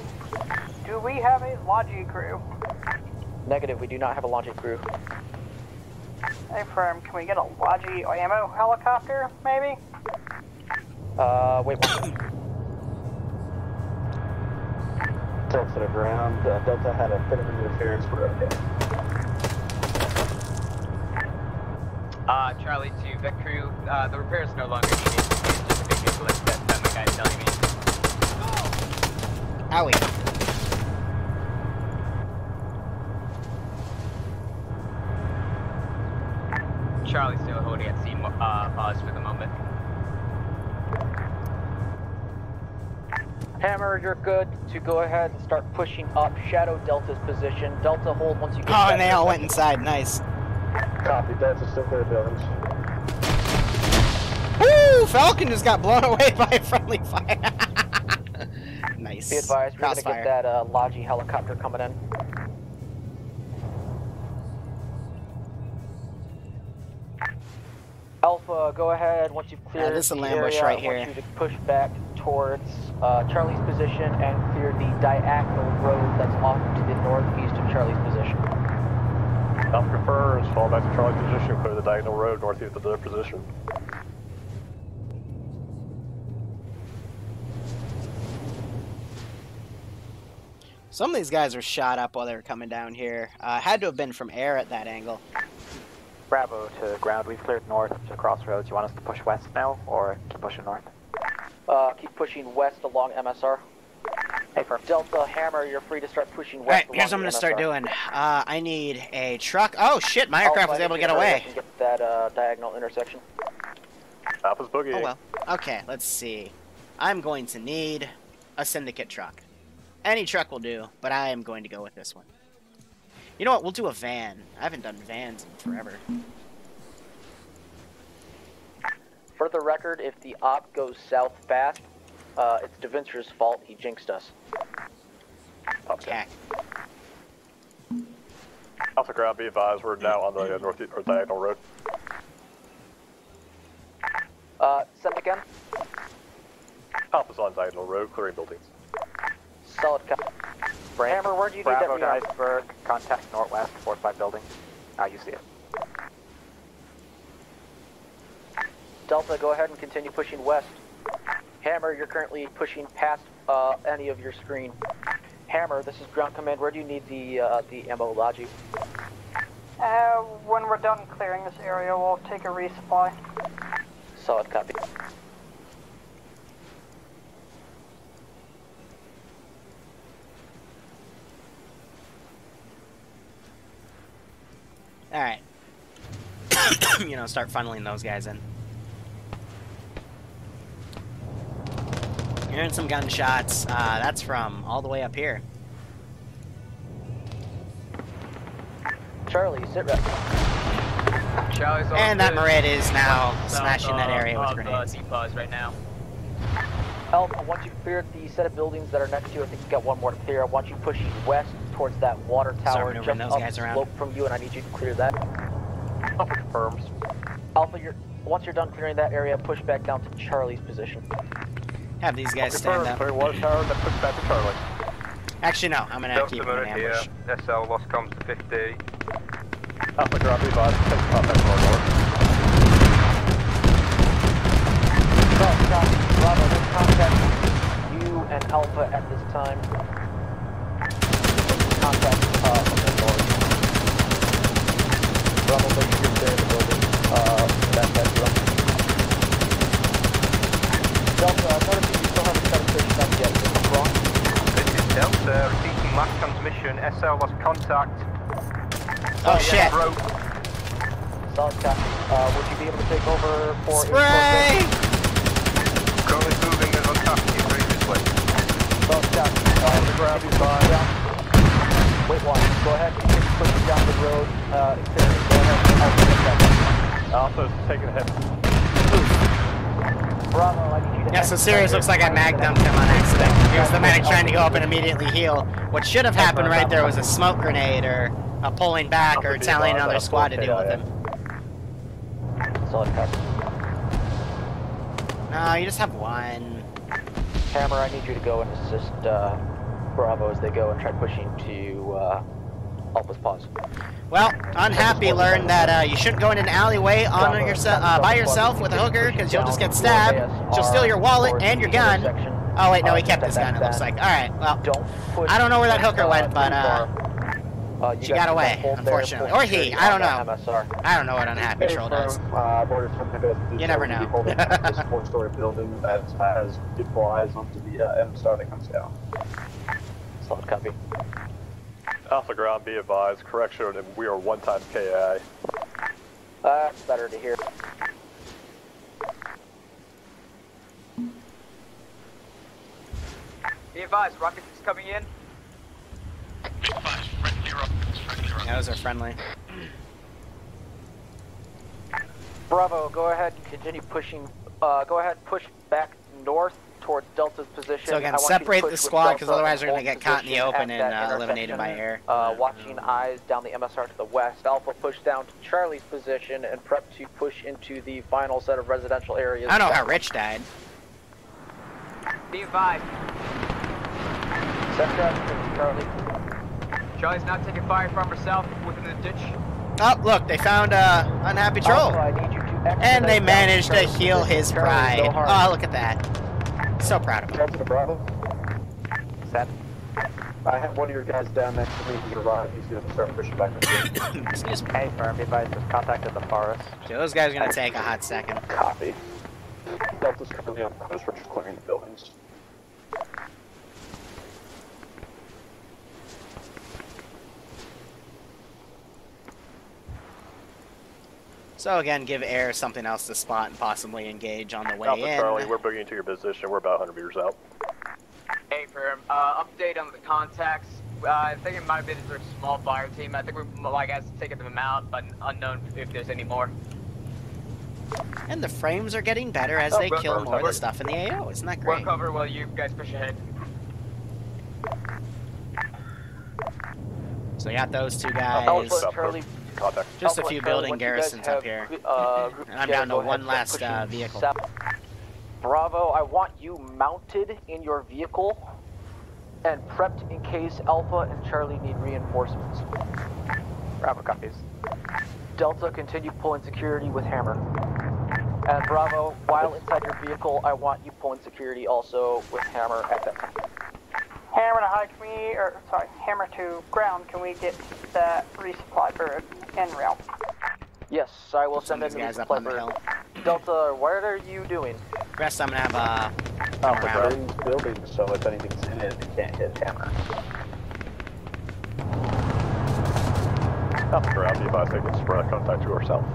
Do we have a Logi crew? Negative, we do not have a launching crew. Hey, firm, can we get a Logi ammo helicopter, maybe? Uh, wait one. Delta to ground. Uh, Delta had a bit of interference. We're okay. Uh, Charlie to Vet Crew. Uh, the repair is no longer needed. It's just a big vehicle that, that my guy's telling me. Owie. Charlie's still holding at C uh, pause for the moment. Hammer, you're good to go ahead and start pushing up Shadow Delta's position. Delta hold once you get Oh, and they all went inside. Nice. Copy. Delta still clear buildings. Woo! Falcon just got blown away by a friendly fire. nice. Be advised, we're gonna get that uh, Logi helicopter coming in. Alpha, go ahead. Once you've cleared this is an the ambush area, right I here. want you to push back towards uh, Charlie's position and clear the diagonal road that's off to the northeast of Charlie's position. Alpha confirms, fall back to Charlie's position, clear the diagonal road northeast of their position. Some of these guys were shot up while they were coming down here. Uh, had to have been from air at that angle. Bravo to ground. We've cleared north to crossroads. You want us to push west now, or keep pushing north? Uh, keep pushing west along MSR. Hey. Delta Hammer, you're free to start pushing All west. right, here's what I'm gonna start doing. Uh, I need a truck. Oh shit, my aircraft was able to get away. Get that uh, diagonal intersection. Alpha's boogie. Oh well. Okay, let's see. I'm going to need a syndicate truck. Any truck will do, but I am going to go with this one. You know what? We'll do a van. I haven't done vans in forever. For the record, if the op goes south fast, uh, it's DeVincer's fault. He jinxed us. Okay. Alpha ground, be advised, we're now on the uh, north or diagonal road. Uh, send again. Alpha's on diagonal road, clearing buildings. Solid cop. Hammer, where do you need Bravo that to iceberg. Contact northwest, 45 building. Now you see it. Delta, go ahead and continue pushing west. Hammer, you're currently pushing past uh, any of your screen. Hammer, this is ground command. Where do you need the uh, the ammo logic? Uh, when we're done clearing this area, we'll take a resupply. Solid copy. All right. you know, start funneling those guys in. Hearing some gunshots. Uh, that's from all the way up here. Charlie, sit rep. Charlie's all And that good. Marid is now South, smashing that uh, area with of, grenades. Uh, depots right now. Alpha, once you've cleared the set of buildings that are next to you, I think you've got one more to clear. I want you pushing west towards that water tower maneuvering just those up guys around. slope from you, and I need you to clear that. Alpha confirms. Alpha, you're, once you're done clearing that area, push back down to Charlie's position. Have these guys stand Confirmed. up. Clear water tower, then push back to Charlie. Actually, no. I'm gonna Delta keep them in Motor here. SL lost comms to 50. Alpha ground be. Take contact from our north. Bravo, copy. Contact you and Alpha at this time. Contact uh, from the north. Bravo, make sure you're in the building. Uh, that, that's. Delta, I've noticed that you still haven't set a station up yet. Is this wrong? This Delta, repeating last transmission. SL lost contact. Oh shit! Solid copy. Uh, would you be able to take over for Spray! Currently moving on capacity previously. Solid copy. Uh, the ground is down. Wait one. Go ahead. Continue pushing down the road. Uh, go ahead. I'll pick up that. Alpha's taking a hit. Bravo, I you to Yeah, so Sirius looks like I mag dumped him on accident. He was the medic trying to go up and immediately heal. What should have happened right there was a smoke grenade or a pulling back or telling another squad to deal with him. Solid. No, you just have one. Hammer, I need you to go and assist uh, Bravo as they go and try pushing to uh, Alpha's pause. Well, unhappy learned that uh, you shouldn't go in an alleyway on yourself uh, by yourself with a hooker because you'll just get stabbed. She'll steal your wallet and your gun. Oh wait, no, he kept his gun. It looks like. All right, well, I don't know where that hooker went, but uh, Uh, she got away, unfortunately, or he. I don't know. I don't know what unhappy troll does. Uh, Borders from the You never know. this four-story building that has beautiful eyes onto the uh, MSR that comes down. Solid copy. Alpha ground be advised. Correction, and we are one times KI. That's better to hear. Be advised, rockets is coming in. Be advised, friendly Yeah, those are friendly. Bravo, go ahead and continue pushing. Uh, go ahead, push back north towards Delta's position. So again, I want you to separate the squad because otherwise and we're gonna get caught in the open and, uh, eliminated by air. Uh, watching eyes down the MSR to the west. Alpha push down to Charlie's position and prep to push into the final set of residential areas. I don't know how Rich died. Be advised, Set Charlie. Charlie's not taking fire from herself within the ditch. Oh, look, they found uh, unhappy troll. Alpha, I need you to And they managed to heal his pride. Oh, look at that. So proud of him. Delta to Bravo. Set. I have one of your guys down next to me. He's arrived. He's going to start pushing back. Excuse me. Hey, firm, be advised, just contacted the forest. So those guys are gonna take a hot second. Copy. Delta's currently on post for clearing the buildings. So again, give air something else to spot and possibly engage on the way Alpha in. Charlie, we're boogieing to your position. We're about 100 meters out. Hey, firm. Uh, update on the contacts. Uh, I think it might have been a small fire team. I think we, my guys have taken them out, but unknown if there's any more. And the frames are getting better as Oh, they kill but- more of the stuff in the AO. Isn't that We'll great? cover while you guys push ahead. So we got those two Alpha, guys. Charlie. Contact. Just a few building once you garrisons up here. Uh, And I'm down to one last, uh, vehicle. south. Bravo, I want you mounted in your vehicle and prepped in case Alpha and Charlie need reinforcements. Bravo copies. Delta, continue pulling security with Hammer. And Bravo, while inside your vehicle, I want you pulling security also with Hammer at that time. Hammer to high, can we, or sorry, hammer to ground, can we get that resupply bird en route? Yes, I will Some send of in these guys the up on the hill. Delta, what are you doing? Rest I'm gonna have uh, come Alpha around. ground's building, so if anything's in it, it can't hit hammer. Alpha ground be advised. Taking spread contact to ourselves.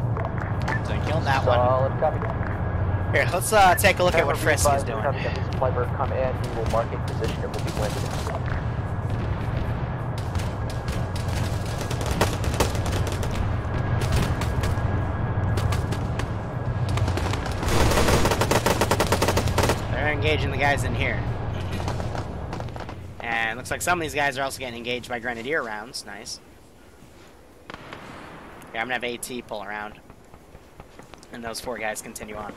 So I killed that one. Solid copy. Here, let's uh, take a look at what Hammer, Frisk is doing. Have the resupply bird come in, he will mark a position and will be landed. Engaging the guys in here. And looks like some of these guys are also getting engaged by grenadier rounds. Nice. Yeah, I'm gonna have AT pull around. And those four guys continue on.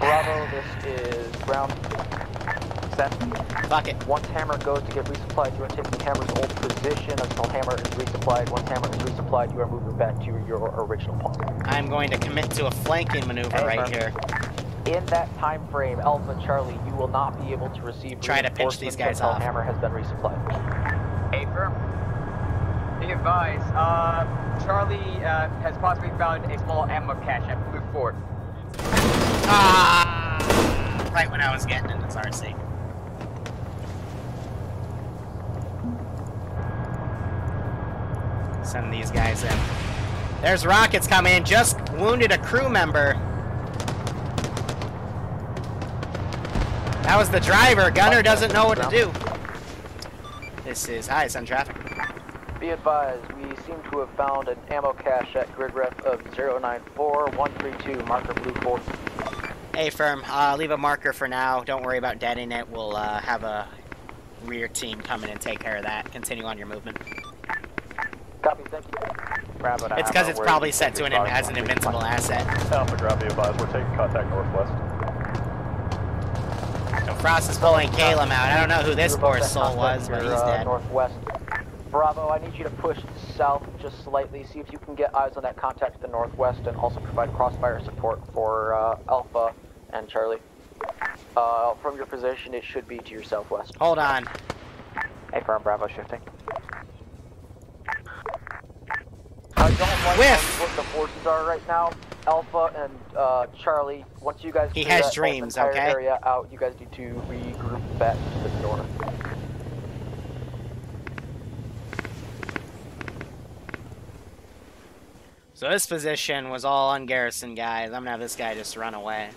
Bravo, this is ground. Set. Fuck it. Once hammer goes to get resupplied, you are taking hammer's old position until hammer is resupplied. Once hammer is resupplied, you are moving back to your original point. I'm going to commit to a flanking maneuver Hey, right here. In that time frame, Alpha Charlie, you will not be able to receive Try to pinch these reinforcements guys until off. hammer has been resupplied. Hey, firm. Be advised, uh, Charlie uh, has possibly found a small ammo cache at Blue Fort. Ah! Right when I was getting into this RC. Send these guys in. There's rockets coming in. Just wounded a crew member. That was the driver. Gunner doesn't know what to do. This is hi, Sun Traffic. Be advised, we seem to have found an ammo cache at grid ref of 094132, marker Blue Fort. Hey, firm. Uh, leave a marker for now. Don't worry about deading it. We'll uh, have a rear team come in and take care of that. Continue on your movement. Copy, thank you. Bravo It's because it's probably set to an as an invincible asset. Alpha ground be advised, we're taking contact northwest. So Frost is pulling Calum out. I don't know who this You're poor soul was, but you're, he's uh, dead. Northwest. Bravo, I need you to push south just slightly. See if you can get eyes on that contact to the northwest and also provide crossfire support for uh, Alpha and Charlie. Uh, from your position, it should be to your southwest. Hold on. Hey, firm Bravo shifting. I don't like Whiff. what the forces are right now. Alpha and uh, Charlie, once you guys He has dreams, entire okay? area out, you guys need to regroup back to the north. So this position was all on Garrison, guys. I'm gonna have this guy just run away.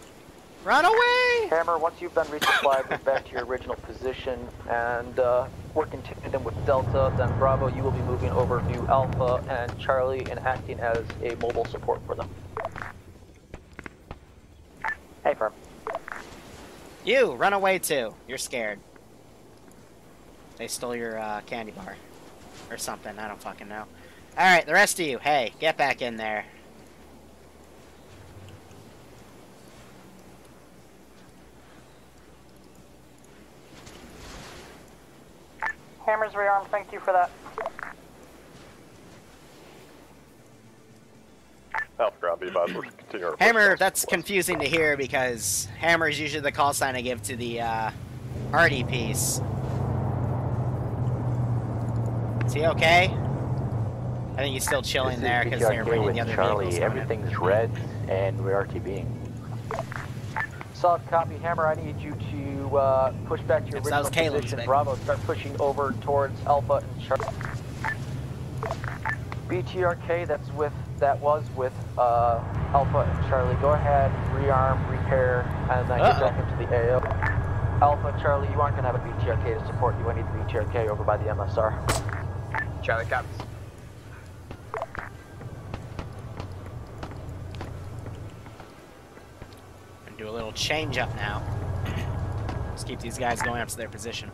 Run away! Hammer, once you've been resupplied, move back to your original position and uh, work in tandem with Delta. Then Bravo, you will be moving over to Alpha and Charlie and acting as a mobile support for them. Hey, firm. You, run away too. You're scared. They stole your uh, candy bar. Or something, I don't fucking know. Alright, the rest of you, hey, get back in there. Hammers rearm, thank you for that. Alpha ground be we're continuing Hammer, south. that's confusing to hear because Hammer is usually the call sign I give to the uh, Hardy piece. Is he okay? I think he's still chilling there because they're bringing the other vehicles coming in. everything's red, and we're RTBing. Solid copy, Hammer. I need you to uh, push back to your original position. Bravo, start pushing over towards Alpha and Charlie. BTRK, that's with that was with uh, Alpha and Charlie. Go ahead, rearm, repair, and then Uh-oh. get back into the AO. Alpha, Charlie, you aren't gonna have a BTRK to support you. I need the BTRK over by the MSR. Charlie copies. Do a little change up now. Let's keep these guys going up to their position.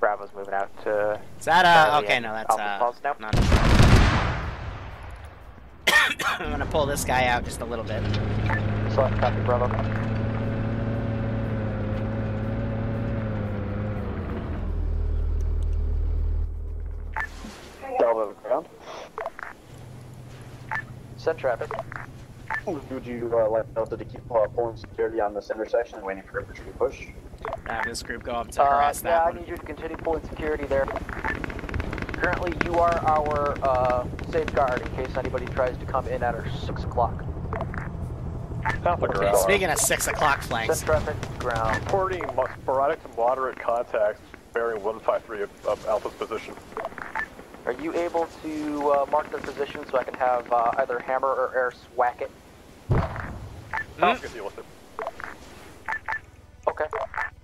Bravo's moving out to. Is that uh okay no that's uh not I'm gonna pull this guy out just a little bit. Solid copy, Bravo. Delta ground. Send traffic. Would you uh, like Delta to keep uh, pulling security on this intersection and waiting for infantry to push? Have this group go up to Uh, harass yeah, that I one. need you to continue pulling security there. Currently, you are our uh, safeguard in case anybody tries to come in at our 6 o'clock. Okay, speaking of six o'clock flanks, Send traffic, ground. Reporting sporadic to moderate contacts bearing 153 of, of Alpha's position. Are you able to uh, mark their position so I can have uh, either Hammer or Air swack it? Alpha can deal with it. Okay.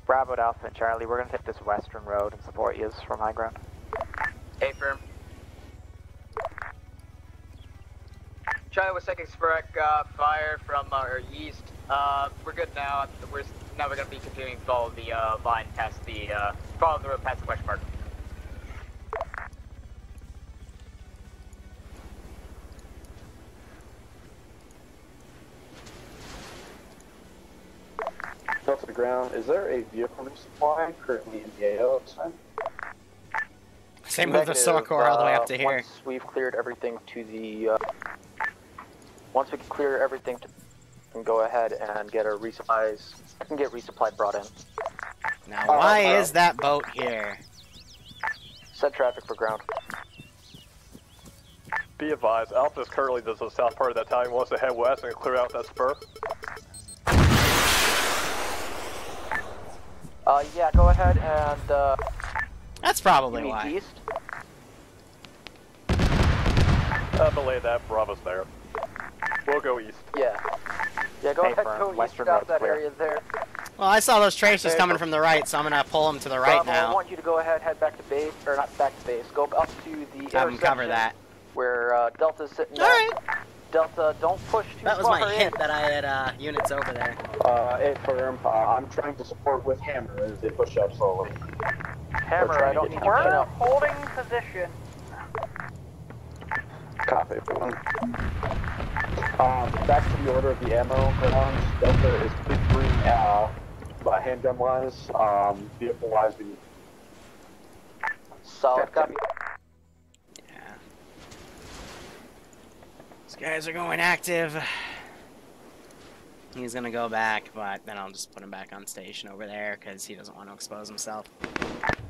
Bravo to Alpha and Charlie, we're gonna take this western road and support you from high ground. A firm. Charlie was taking sporadic uh, fire from our east. Uh, we're good now. We're now we're gonna be continuing to follow the uh, line past the uh, follow the road past the question mark. Fell to the ground. Is there a vehicle resupply currently in the AO at this time? Same with the Sorkor all the way up to uh, here. Once we've cleared everything to the, uh, once we can clear everything to, we can go ahead and get our resupplies. I can get resupply brought in. Now, why is that boat here? Set traffic for ground. Be advised, Alpha is currently to the south part of that town. He wants to head west and clear out that spur. Uh, yeah, go ahead and, uh... That's probably you why. east? Uh, belay that, Bravo's there. We'll go east. Yeah. Yeah, go Hey, ahead, firm, go east western out that clear. area there. Well, I saw those traces Okay, coming from the right, so I'm gonna pull them to the right Bravo, I want you to go ahead, head back to base, or not back to base, go up to the Have them cover that. Where, uh, Delta's sitting All at. Delta, don't push too That was far my in. hint that I had uh, units over there. Uh, A firm. Uh, I'm trying to support with hammer as they push up slowly. Hammer, I don't get need We're to up. holding position. Copy, everyone. Um, back to the order of the ammo grounds. Delta is clearing uh, by handgun wise. Um, vehicle wise, we Solid copy. These guys are going active. He's gonna go back, but then I'll just put him back on station over there because he doesn't want to expose himself.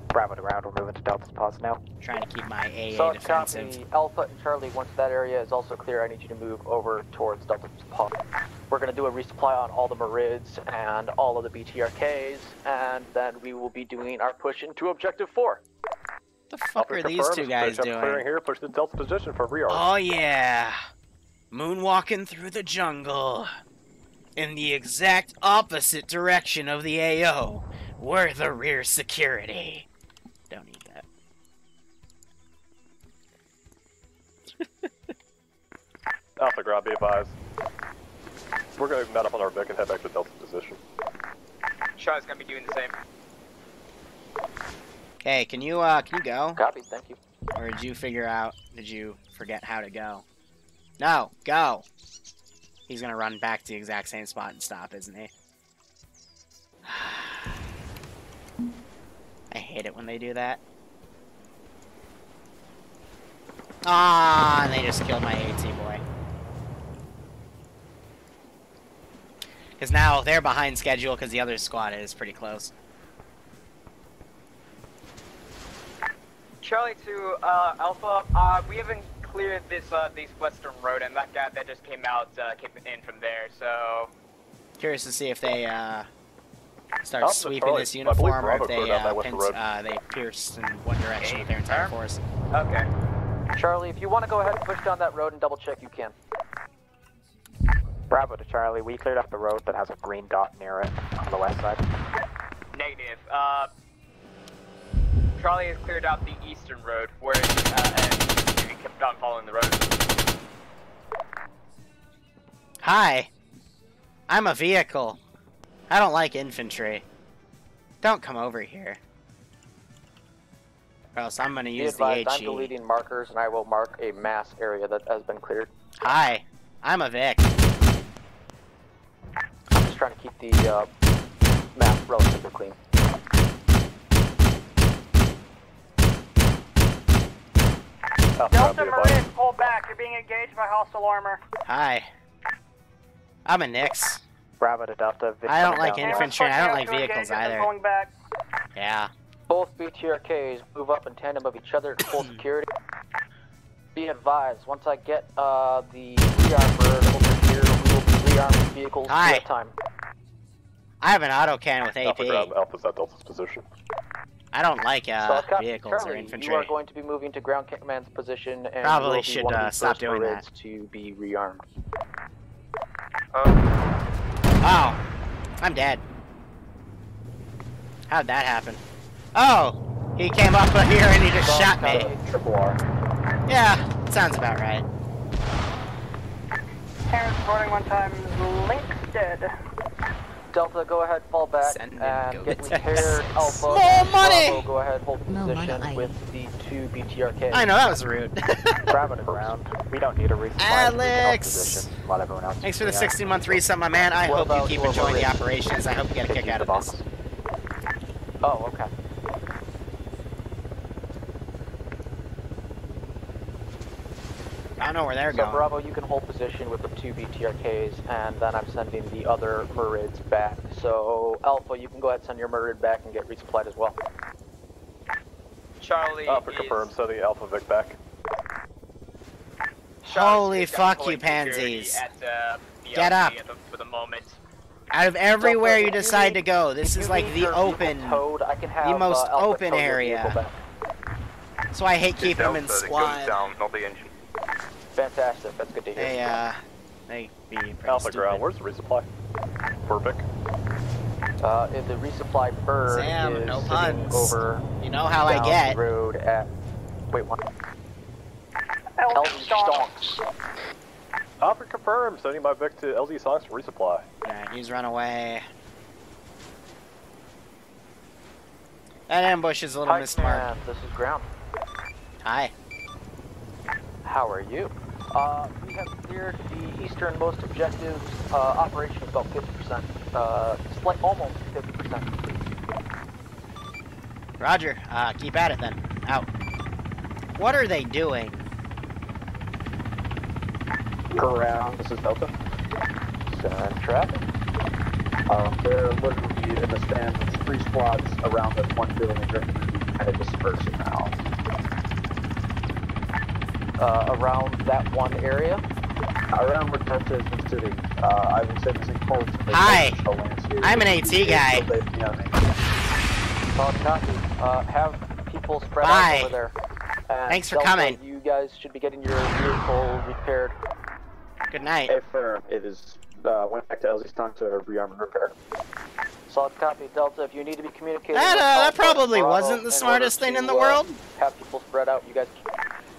Bravo to ground, we're moving to Delta's pause now. Trying to keep my AA Solid defensive. copy. Alpha and Charlie, once that area is also clear, I need you to move over towards Delta's pause. We're going to do a resupply on all the Marids and all of the BTRKs, and then we will be doing our push into Objective 4. What the fuck are these two guys Finish up clearing doing? here, push the Delta position for rearm. Oh yeah, moonwalking through the jungle, in the exact opposite direction of the AO. We're the rear security. Don't need that. Alpha Ground, be advised. We're going to mount up on our Vic and head back to Delta position. Charlie's gonna be doing the same. Okay, can you uh can you go? Copy, thank you. Or did you figure out? Did you forget how to go? No, go. He's gonna run back to the exact same spot and stop, isn't he? I hate it when they do that. Ah, and they just killed my AT boy. Because now they're behind schedule because the other squad is pretty close. Charlie to uh, Alpha. Uh, we haven't cleared this uh, this western road, and that guy that just came out uh, came in from there. So Curious to see if they uh, start Alpha sweeping Charlie, this uniform or if they uh, that western pins- road. uh, they pierce in one direction with their entire force. okay. Charlie, if you want to go ahead and push down that road and double check, you can. Bravo to Charlie, we cleared up the road that has a green dot near it on the west side. Negative. Uh, Charlie has cleared out the eastern road, where uh, and we kept on following the road. Hi, I'm a vehicle. I don't like infantry. Don't come over here. Or else I'm gonna use the advised, I'm deleting markers, and I will mark a mass area that has been cleared. Hi, I'm a Vic. I'm just trying to keep the uh, map relatively clean. Alpha Delta be advised. Pull back. You're being engaged by hostile armor. Hi. I'm a Nyx. Bravo to Delta. Vic I don't like down. infantry. I don't like Pushing out to vehicles either. Pulling back. Yeah. Both BTRKs move up in tandem of each other to full security. Be advised, once I get uh, the rearmor over here, we will be rearming vehicles Hi. time. I have an autocannon with AP. Ground, Alpha's at Delta's position. I don't like uh, Solid vehicles Charlie, or infantry. You are going to be moving to ground command's position, and Probably you will be should, uh, stop doing that. to be rearmed. Oh, I'm dead. How'd that happen? Oh, He came up here and he just Strong shot me. Triple R. Yeah, sounds about right. Terrence reporting one time. Link's dead. Delta, go ahead, fall back Send and go get to repaired. Texas. Alpha, More money! Bravo, go ahead, hold No position money. with the two BTRKs. I know that was rude. Grab it ground. We don't need a resupply. We can Alex! position. Let everyone else. Thanks for the 16 month reset, my man. I What hope you keep enjoying the operations. I hope you get a kick out of this. Oh, okay. I don't know where they're So going. Bravo, you can hold position with the two BTRKs, and then I'm sending the other Marids back. So Alpha, you can go ahead and send your Marid back and get resupplied as well. Charlie Alpha is... confirmed, sending the Alpha Vic back. Charlie's Holy fuck you, pansies. At, uh, Get up. at the- for the moment. Out of everywhere you decide to go, this is like the open, Towed, I can have, most uh, open area. vehicle back. so I hate keeping them in squad. down, not the engine. Fantastic, that's good to hear. They, uh, they be pretty Alpha stupid. ground, where's the resupply? For Vic. Uh, if the resupply bird Sam, is no puns. over You know how I get. the road at wait one Elton Elton Stonks. Stonks. Alpha confirmed, sending my Vic to LZ Songs for resupply. Alright, he's run away. That ambush is a little Hi, mismarked. command, this is ground. Hi. How are you? Uh, we have cleared the easternmost objective. Uh, operation is about 50%. Uh, slight, almost 50%. Roger. Uh, keep at it then. Out. What are they doing? Ground, this is Delta. Send traffic. Um, they're literally in the stand with three squads around this one building and they're kind of dispersing now. Uh, around that one area. Around where Delta has been sitting, uh, I would say this in Colts. Hi. I'm an AT guy. Solid copy. Uh, have people spread Bye. out over there. And Thanks for Delta, coming. You guys should be getting your vehicle repaired. Good night. Hey, firm, it is, uh, went back to LZ Stonks to rearm and repair. Solid copy, Delta. If you need to be communicating, That, with uh, that probably Bravo wasn't the smartest thing in the uh, world. Have people spread out. You guys.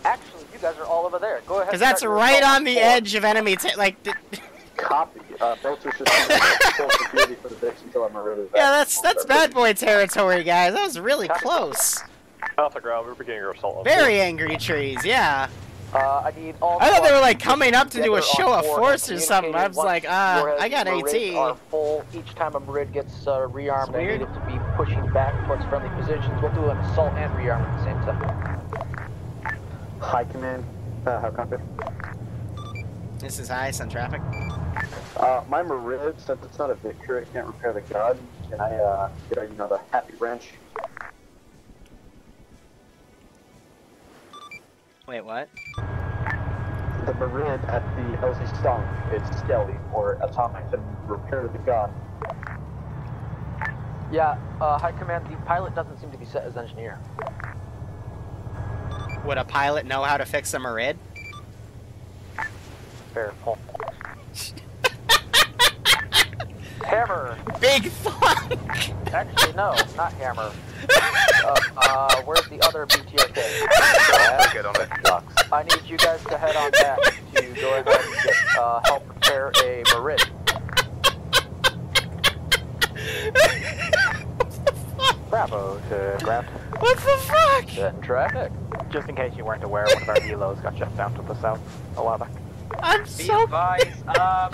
Actually, you guys are all over there. Go ahead. Because that's right on the forward. edge of enemy. ta- like, th- Copy. Uh, Delta should security for the Vicks until I'm ready. yeah, that's that's bad boy territory, guys. That was really close. Alpha ground, we're beginning our assault. on Very angry trees. Yeah. Uh, I need all. I thought they were like coming up to do a show of force or something. I was like, communicating uh, once I got your Marids Are AT. full. Each time a Marid gets uh, rearmed, I weird. need it to be pushing back towards friendly positions. We'll do an assault and rearm at the same time. High command, uh, how copy? This is ice on traffic. Uh, my Marid, since it's not a Victor, it can't repair the gun. Can I, uh, get a, you know, the happy wrench? Wait, what? The Marid at the LZ Stonks is Skelly, or Atomic, and repair the gun. Yeah, uh, High Command, the pilot doesn't seem to be set as engineer. Would a pilot know how to fix a Marid? Fair point. Hammer! Big fuck! Actually, no, not Hammer. uh, uh, where's the other BTRK? Get on it. I need you guys to head on back to go ahead and get, uh, help repair a Marid. Bravo to ground. What the fuck? Set in traffic. Just in case you weren't aware, one of our helos got shut down to the south a while back. I'm Be so. advised, um,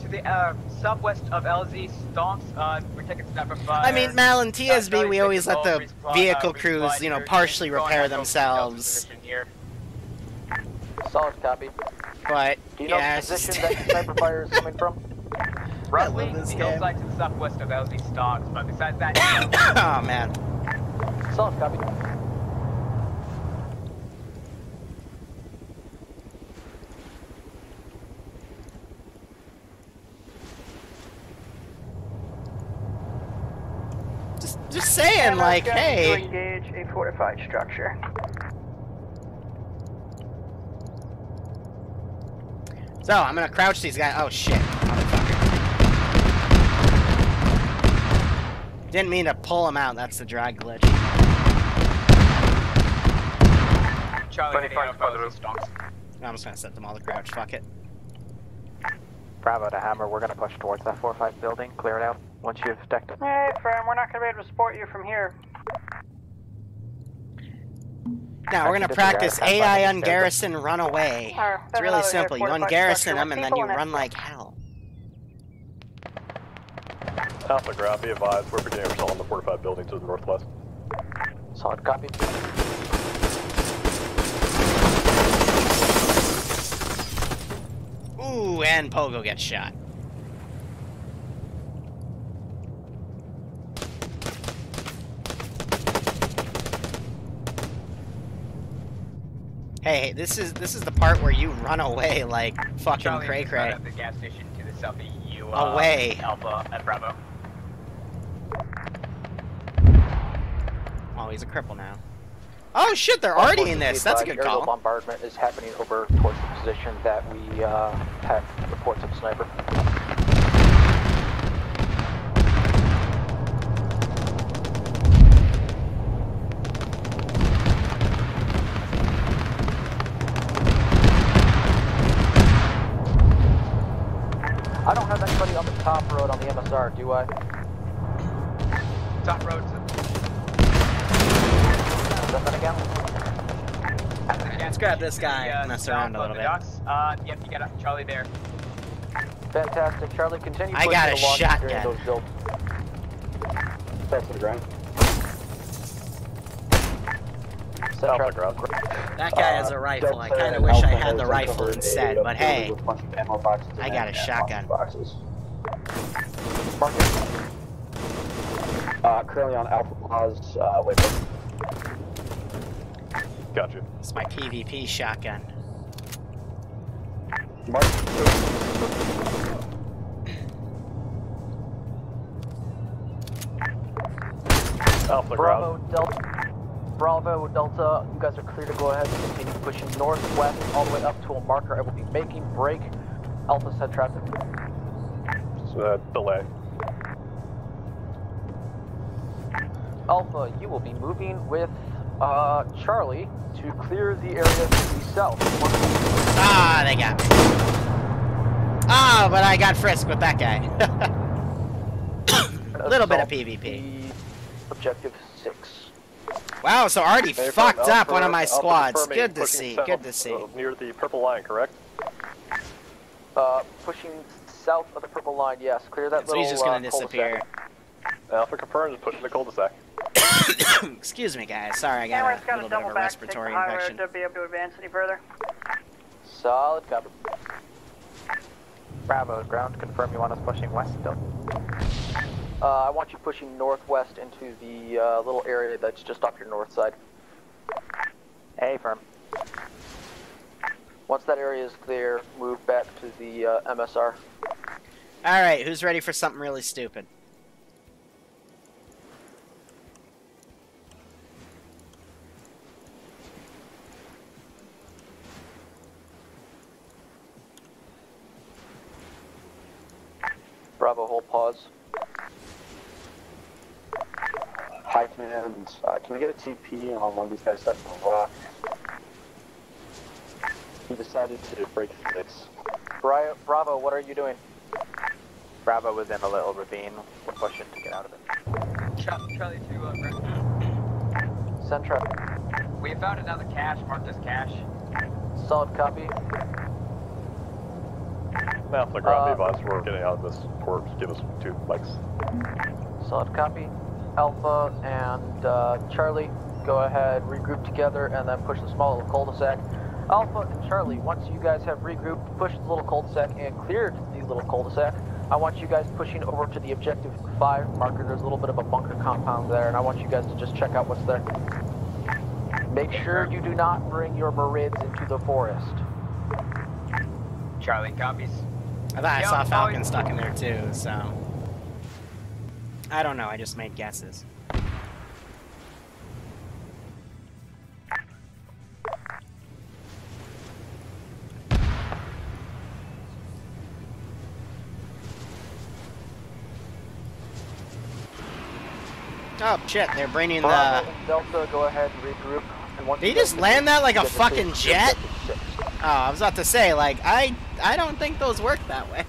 to the uh, southwest of LZ Stonks, uh, we're taking snap from fire. I mean, Mal and TSB, we always let the Resupply- vehicle uh, crews, you know, partially Going repair themselves. position Solid copy. But, Do you know yeah, the position that the sniper fire is coming from? Roughly the game. hillside to the southwest of LZ Stonks, but besides that, oh, man. Solid copy. Just, just saying, like, To hey. engage a fortified structure. So, I'm gonna crouch these guys. Oh, shit. Didn't mean to pull him out, that's the drag glitch. Charlie, I'm just gonna set them all the crouch, fuck it. Bravo to Hammer, we're gonna push towards that 4-5 building, clear it out once you've stacked it. Hey, Fram, we're not gonna be able to support you from here. Now we're gonna practice AI ungarrison run away. It's really simple. You ungarrison them and then you run like hell. Alpha ground, be advised, we're beginning assault on the fortified building to the northwest. Solid copy. Ooh, and Pogo gets shot. Hey, this is this is the part where you run away like fucking Charlie cray is right cray. at the gas station to the south of you. Uh, Away. Alpha and Bravo. Oh, he's a cripple now. Oh shit, they're already in this. That's a good call. bombardment is happening over towards the position that we uh, have reports of sniper. I don't have anybody on the top road on the MSR, do I? Grab this guy, uh, mess around a little bit. Docks. Uh, yep, you got Charlie there. Fantastic. Charlie, continue I got a shotgun. those builds. That's to the ground. Alpha ground. That guy has a rifle. I kind of wish I had the rifle instead, but hey, with a bunch of ammo boxes I got a shotgun. Boxes. Marcus. Uh, currently on Alpha Plaza, uh, wait. Gotcha. it's my PvP shotgun. Mark. Alpha Bravo, ground. Delta. Bravo, Delta, you guys are clear to go ahead and continue pushing northwest all the way up to a marker I will be making. Break. Alpha set traffic. Uh, delay. Alpha, you will be moving with uh, Charlie to clear the area to the south. Ah, they got me. Ah, but I got frisked with that guy. A little bit of PvP. Objective 6. Wow, so already Affirm, fucked up one of my squads. Good to see, south, good to see. uh, Near the purple line, correct? Uh, pushing south of the purple line, yes. Clear that So little he's just gonna uh, cul-de-sac. disappear. Alpha confirms, pushing the cul-de-sac. Excuse me, guys. Sorry, I got Camera's a got to little bit of a back to take the respiratory high infection. to be able to advance any further. Solid cover. Bravo, ground, confirm you want us pushing west still. Uh, I want you pushing northwest into the uh, little area that's just off your north side. A firm. Once that area is clear, move back to the uh, MSR. All right, who's ready for something really stupid? Bravo, hold pause. Hi, command. Uh, can we get a TP on one of these guys stepping on the rock? He decided to break six. Bri- Bravo, what are you doing? Bravo was in a little ravine. We're pushing to get out of it. Char- Charlie to uh, Brent. Send. We found another cache marked as cache. Solid copy. Alpha ground, Uh, we're getting out of this port. Give us two bikes. Solid copy. Alpha and uh, Charlie, go ahead, regroup together, and then push the small little cul-de-sac. Alpha and Charlie, once you guys have regrouped, pushed the little cul-de-sac and cleared the little cul-de-sac, I want you guys pushing over to the objective 5 marker. There's a little bit of a bunker compound there, and I want you guys to just check out what's there. Make sure you do not bring your Marids into the forest. Charlie copies. I thought I saw Falcon stuck in there too, so. I don't know, I just made guesses. Oh shit, they're bringing the. Delta, go ahead and regroup And once Did he just land that like a fucking six- jet? Six. Oh, I was about to say, like, I I don't think those work that way.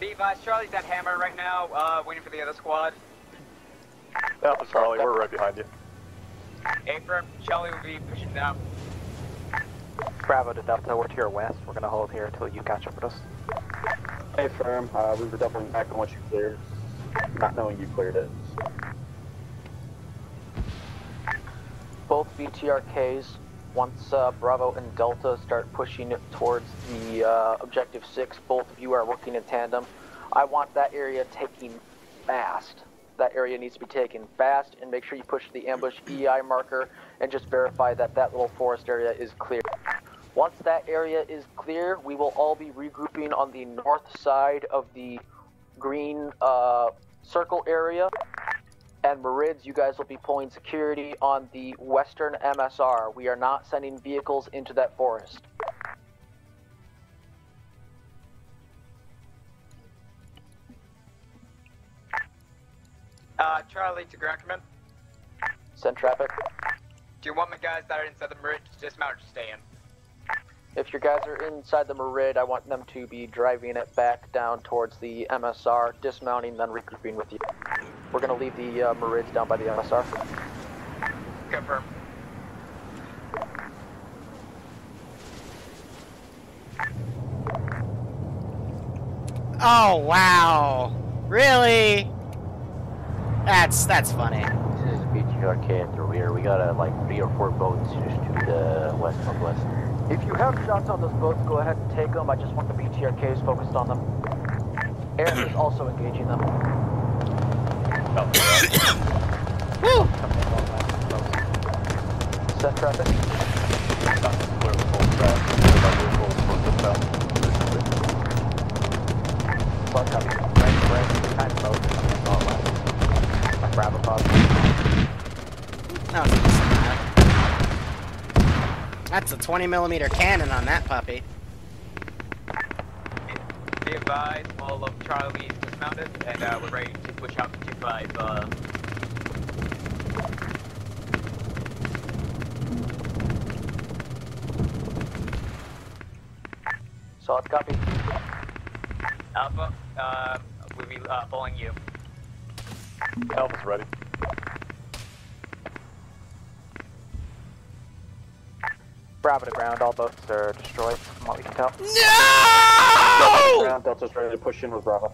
Be advised, Charlie's at Hammer right now, uh, waiting for the other squad. Alpha Charlie, we're right behind you. A firm, Charlie will be pushing down. Bravo to Delta, we're to your west. We're gonna hold here until you catch up with us. Hey, firm. Uh, we were doubling back on what you cleared, not knowing you cleared it. both BTRKs, once uh, Bravo and Delta start pushing towards the uh, Objective 6, both of you are working in tandem. I want that area taken fast. That area needs to be taken fast, and make sure you push the ambush EI marker and just verify that that little forest area is clear. Once that area is clear, we will all be regrouping on the north side of the green uh, circle area and Marids, you guys will be pulling security on the western MSR. We are not sending vehicles into that forest. Uh, Charlie to command. Send traffic. Do you want my guys that are inside the bridge to dismount or stay in? If your guys are inside the Marid, I want them to be driving it back down towards the MSR, dismounting, then regrouping with you. We're gonna leave the uh, Marids down by the MSR. Confirm. Oh wow, really? That's that's funny. This is BTRK at the rear. We got uh, like three or four boats just to the west northwest. If you have shots on those boats, go ahead and take them. I just want the BTRKs focused on them. Aaron is also engaging them. Set traffic. Bravo was decent. That's a 20 millimeter cannon on that puppy. Be advised, all of Charlie is dismounted, and uh, we're ready to push out to 2-5. Uh, Solid copy. Alpha, uh, we'll be uh, following you. Alpha's ready. Bravo to ground. All boats are destroyed, from what we can tell. No! Ground, Delta's ready to push in with Bravo.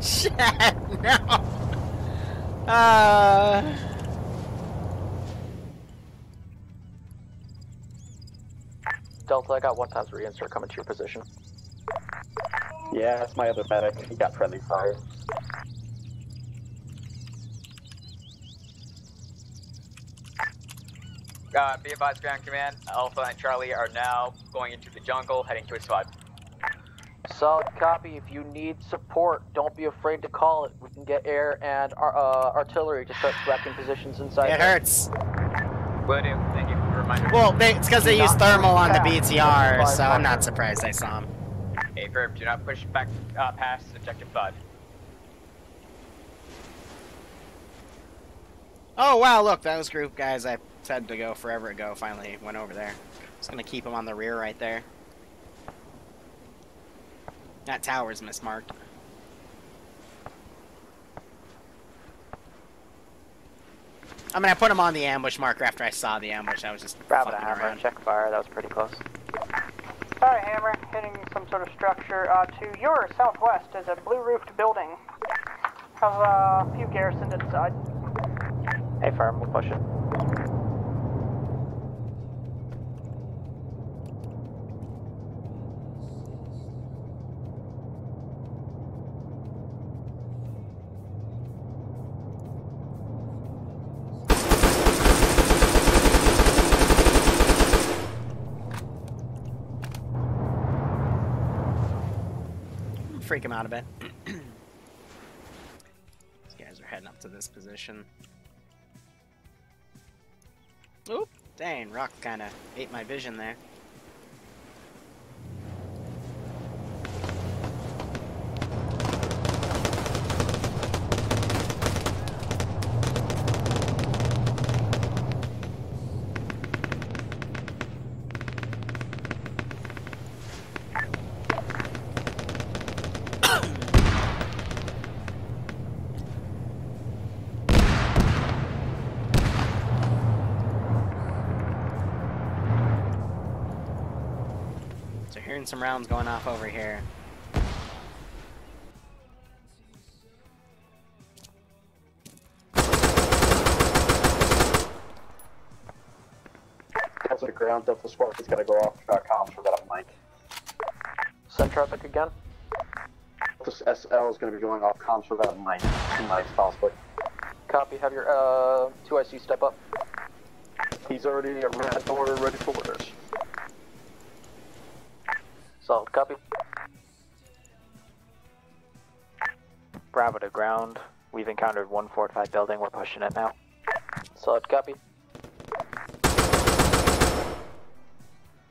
Shit, no. Uh. Delta, I got one times reinsert coming to your position. Yeah, that's my other medic. He got friendly fire. Uh, be advised, Ground Command, Alpha and Charlie are now going into the jungle, heading to a spot. Solid copy. If you need support, don't be afraid to call it. We can get air and uh, artillery to start swapping positions inside. It there. hurts. Will do. Thank you for the reminder. Well, they, it's because they use thermal on the Not BTR, so I'm not surprised I saw him. A firm, do not push back uh, past Objective 5. Oh wow, look, those group guys I said to go forever ago finally went over there. Just gonna keep them on the rear right there. That tower's mismarked. I mean, I put them on the ambush marker after I saw the ambush. I was just Bravo to fucking Hammer. around. Check fire. That was pretty close. Alright, Hammer, hitting some sort of structure. Uh, to your southwest is a blue roofed building. Have uh, a few garrisoned inside. Hey, firm. We'll push it. Freak him out a bit. These guys are heading up to this position. Oop! Dang, rock kind of ate my vision there. Hearing some rounds going off over here. Delta to ground, Delta Squad is gonna go off uh, comms for about a mic. Send traffic again. This SL is gonna be going off comms for about a mic. Two mics possibly. Copy. Have your uh, 2IC step up. He's already a red order ready for orders. Solid copy. Bravo to ground. We've encountered one fortified building. We're pushing it now. Solid copy.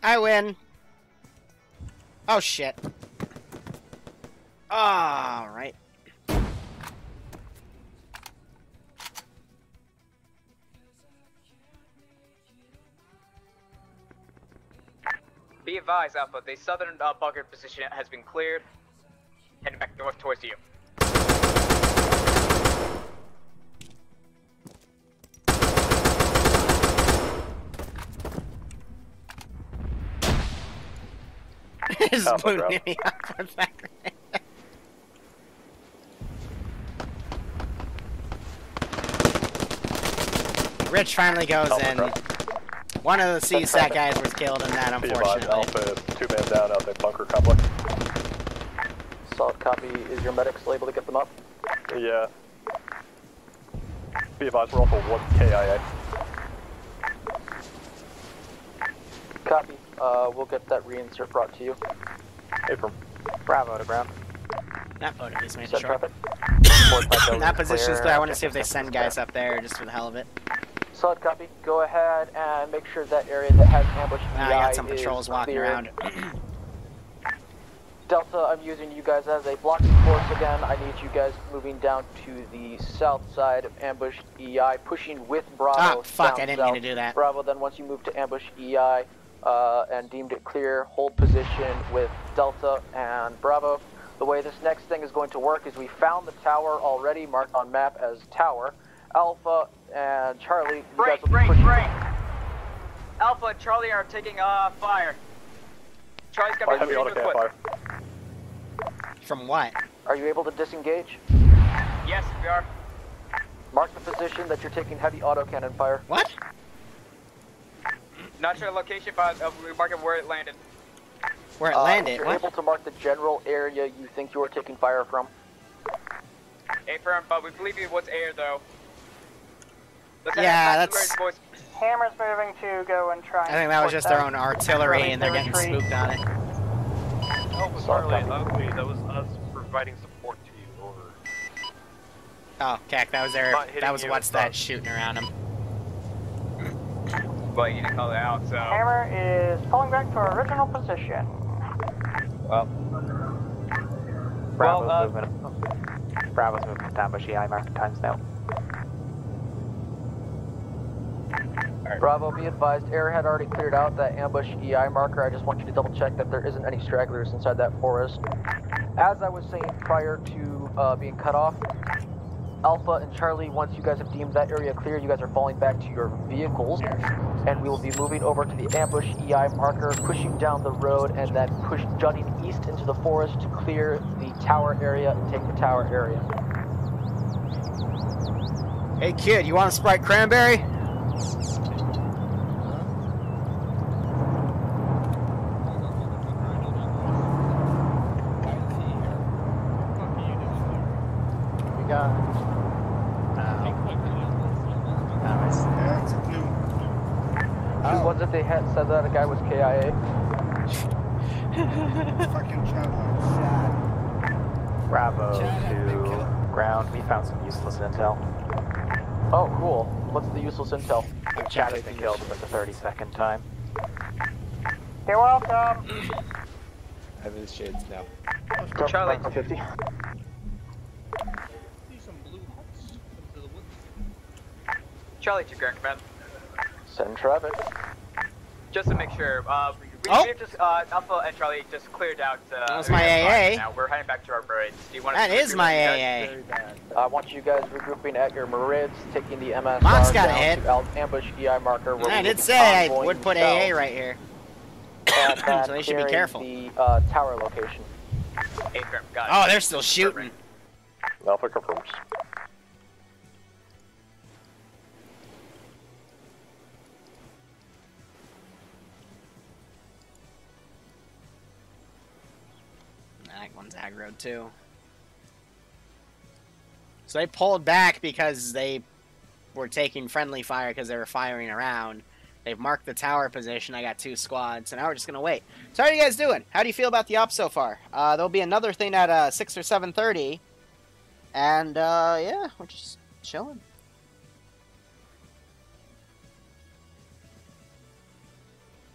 I win. Oh shit. Alright. Be advised, Alpha, the southern uh, bunker position has been cleared. Heading back north towards you. Just Alpha booting me up with that grenade. Rich finally goes Alpha in. drop. One of the CSAT guys was killed in that, Be unfortunately. Alpha two man down out that bunker complex. Solid copy. Is your medic still able to get them up? Yeah. Be advised, we're also one KIA. Copy. Uh, we'll get that reinsert brought to you. Apron. Bravo to ground. That photo just made Set sure. traffic. That position's clear. clear. I want to see if they send guys up there just for the hell of it. Solid copy. Go ahead and make sure that area that has ambush Ah, I got some patrols walking clear. around. Delta, I'm using you guys as a blocking force again. I need you guys moving down to the south side of ambush EI, pushing with Bravo. Ah, fuck, I didn't mean to do that. Bravo, then once you move to ambush EI uh, and deemed it clear, hold position with Delta and Bravo. The way this next thing is going to work is we found the tower already marked on map as tower. Alpha and Charlie, you guys Break, be break, pushing. break! Alpha and Charlie are taking uh, fire. Charlie's got Heavy to auto cannon fire. From what? Are you able to disengage? Yes, we are. Mark the position that you're taking heavy autocannon fire. What? Not sure the location, but uh, we're marking where it landed. Where it Uh, landed? You're What? able to mark the general area you think you are taking fire from. A firm, but we believe it was air though. Lieutenant Yeah, that's- Voice. Hammer's moving to go and try. I think that was just their own artillery and they're getting Retreat. spooked on it. Oh, Charlie, ugly. That was us providing support to you. Over. Oh, Cac, that was their. That was what's that us. shooting around him. Well, you didn't call it out, so. Hammer is pulling back to original position. Well, Bravo's Well, uh, moving. Bravo's moving to ambush EI marking times now. Bravo, be advised, air had already cleared out that ambush EI marker. I just want you to double check that there isn't any stragglers inside that forest. As I was saying prior to uh, being cut off, Alpha and Charlie, once you guys have deemed that area clear, you guys are falling back to your vehicles, and we will be moving over to the ambush EI marker, pushing down the road, and then push jutting east into the forest to clear the tower area and take the tower area. Hey kid, you want a Sprite cranberry? We got. Who was it they had said that a guy was KIA? Bravo to ground. We found some useless intel. Oh, cool. What's the useless intel? Chad has been killed for the 32nd time. You're welcome. I have his shades now. Charlie. 50. Charlie to ground command. Send traffic. Just to make sure, uh, we, Oh. we've just, uh, Alpha and Charlie just cleared out, uh, That was my AA. Now we're heading back to our parades. Do you want That to That is my AA. I want you guys regrouping at your Marids, taking the MSR Monk's got a down hit. to ambush EI marker. where I did say I would put south. AA right here. and then So they should be careful. The uh, tower location. Eight grim, it. Oh, they're still shooting. Alpha confirms. One's aggroed too. So they pulled back because they were taking friendly fire because they were firing around. They've marked the tower position. I got two squads, so now we're just gonna wait. So how are you guys doing? How do you feel about the op so far? Uh, there'll be another thing at uh, six or seven thirty, and uh, yeah, we're just chilling.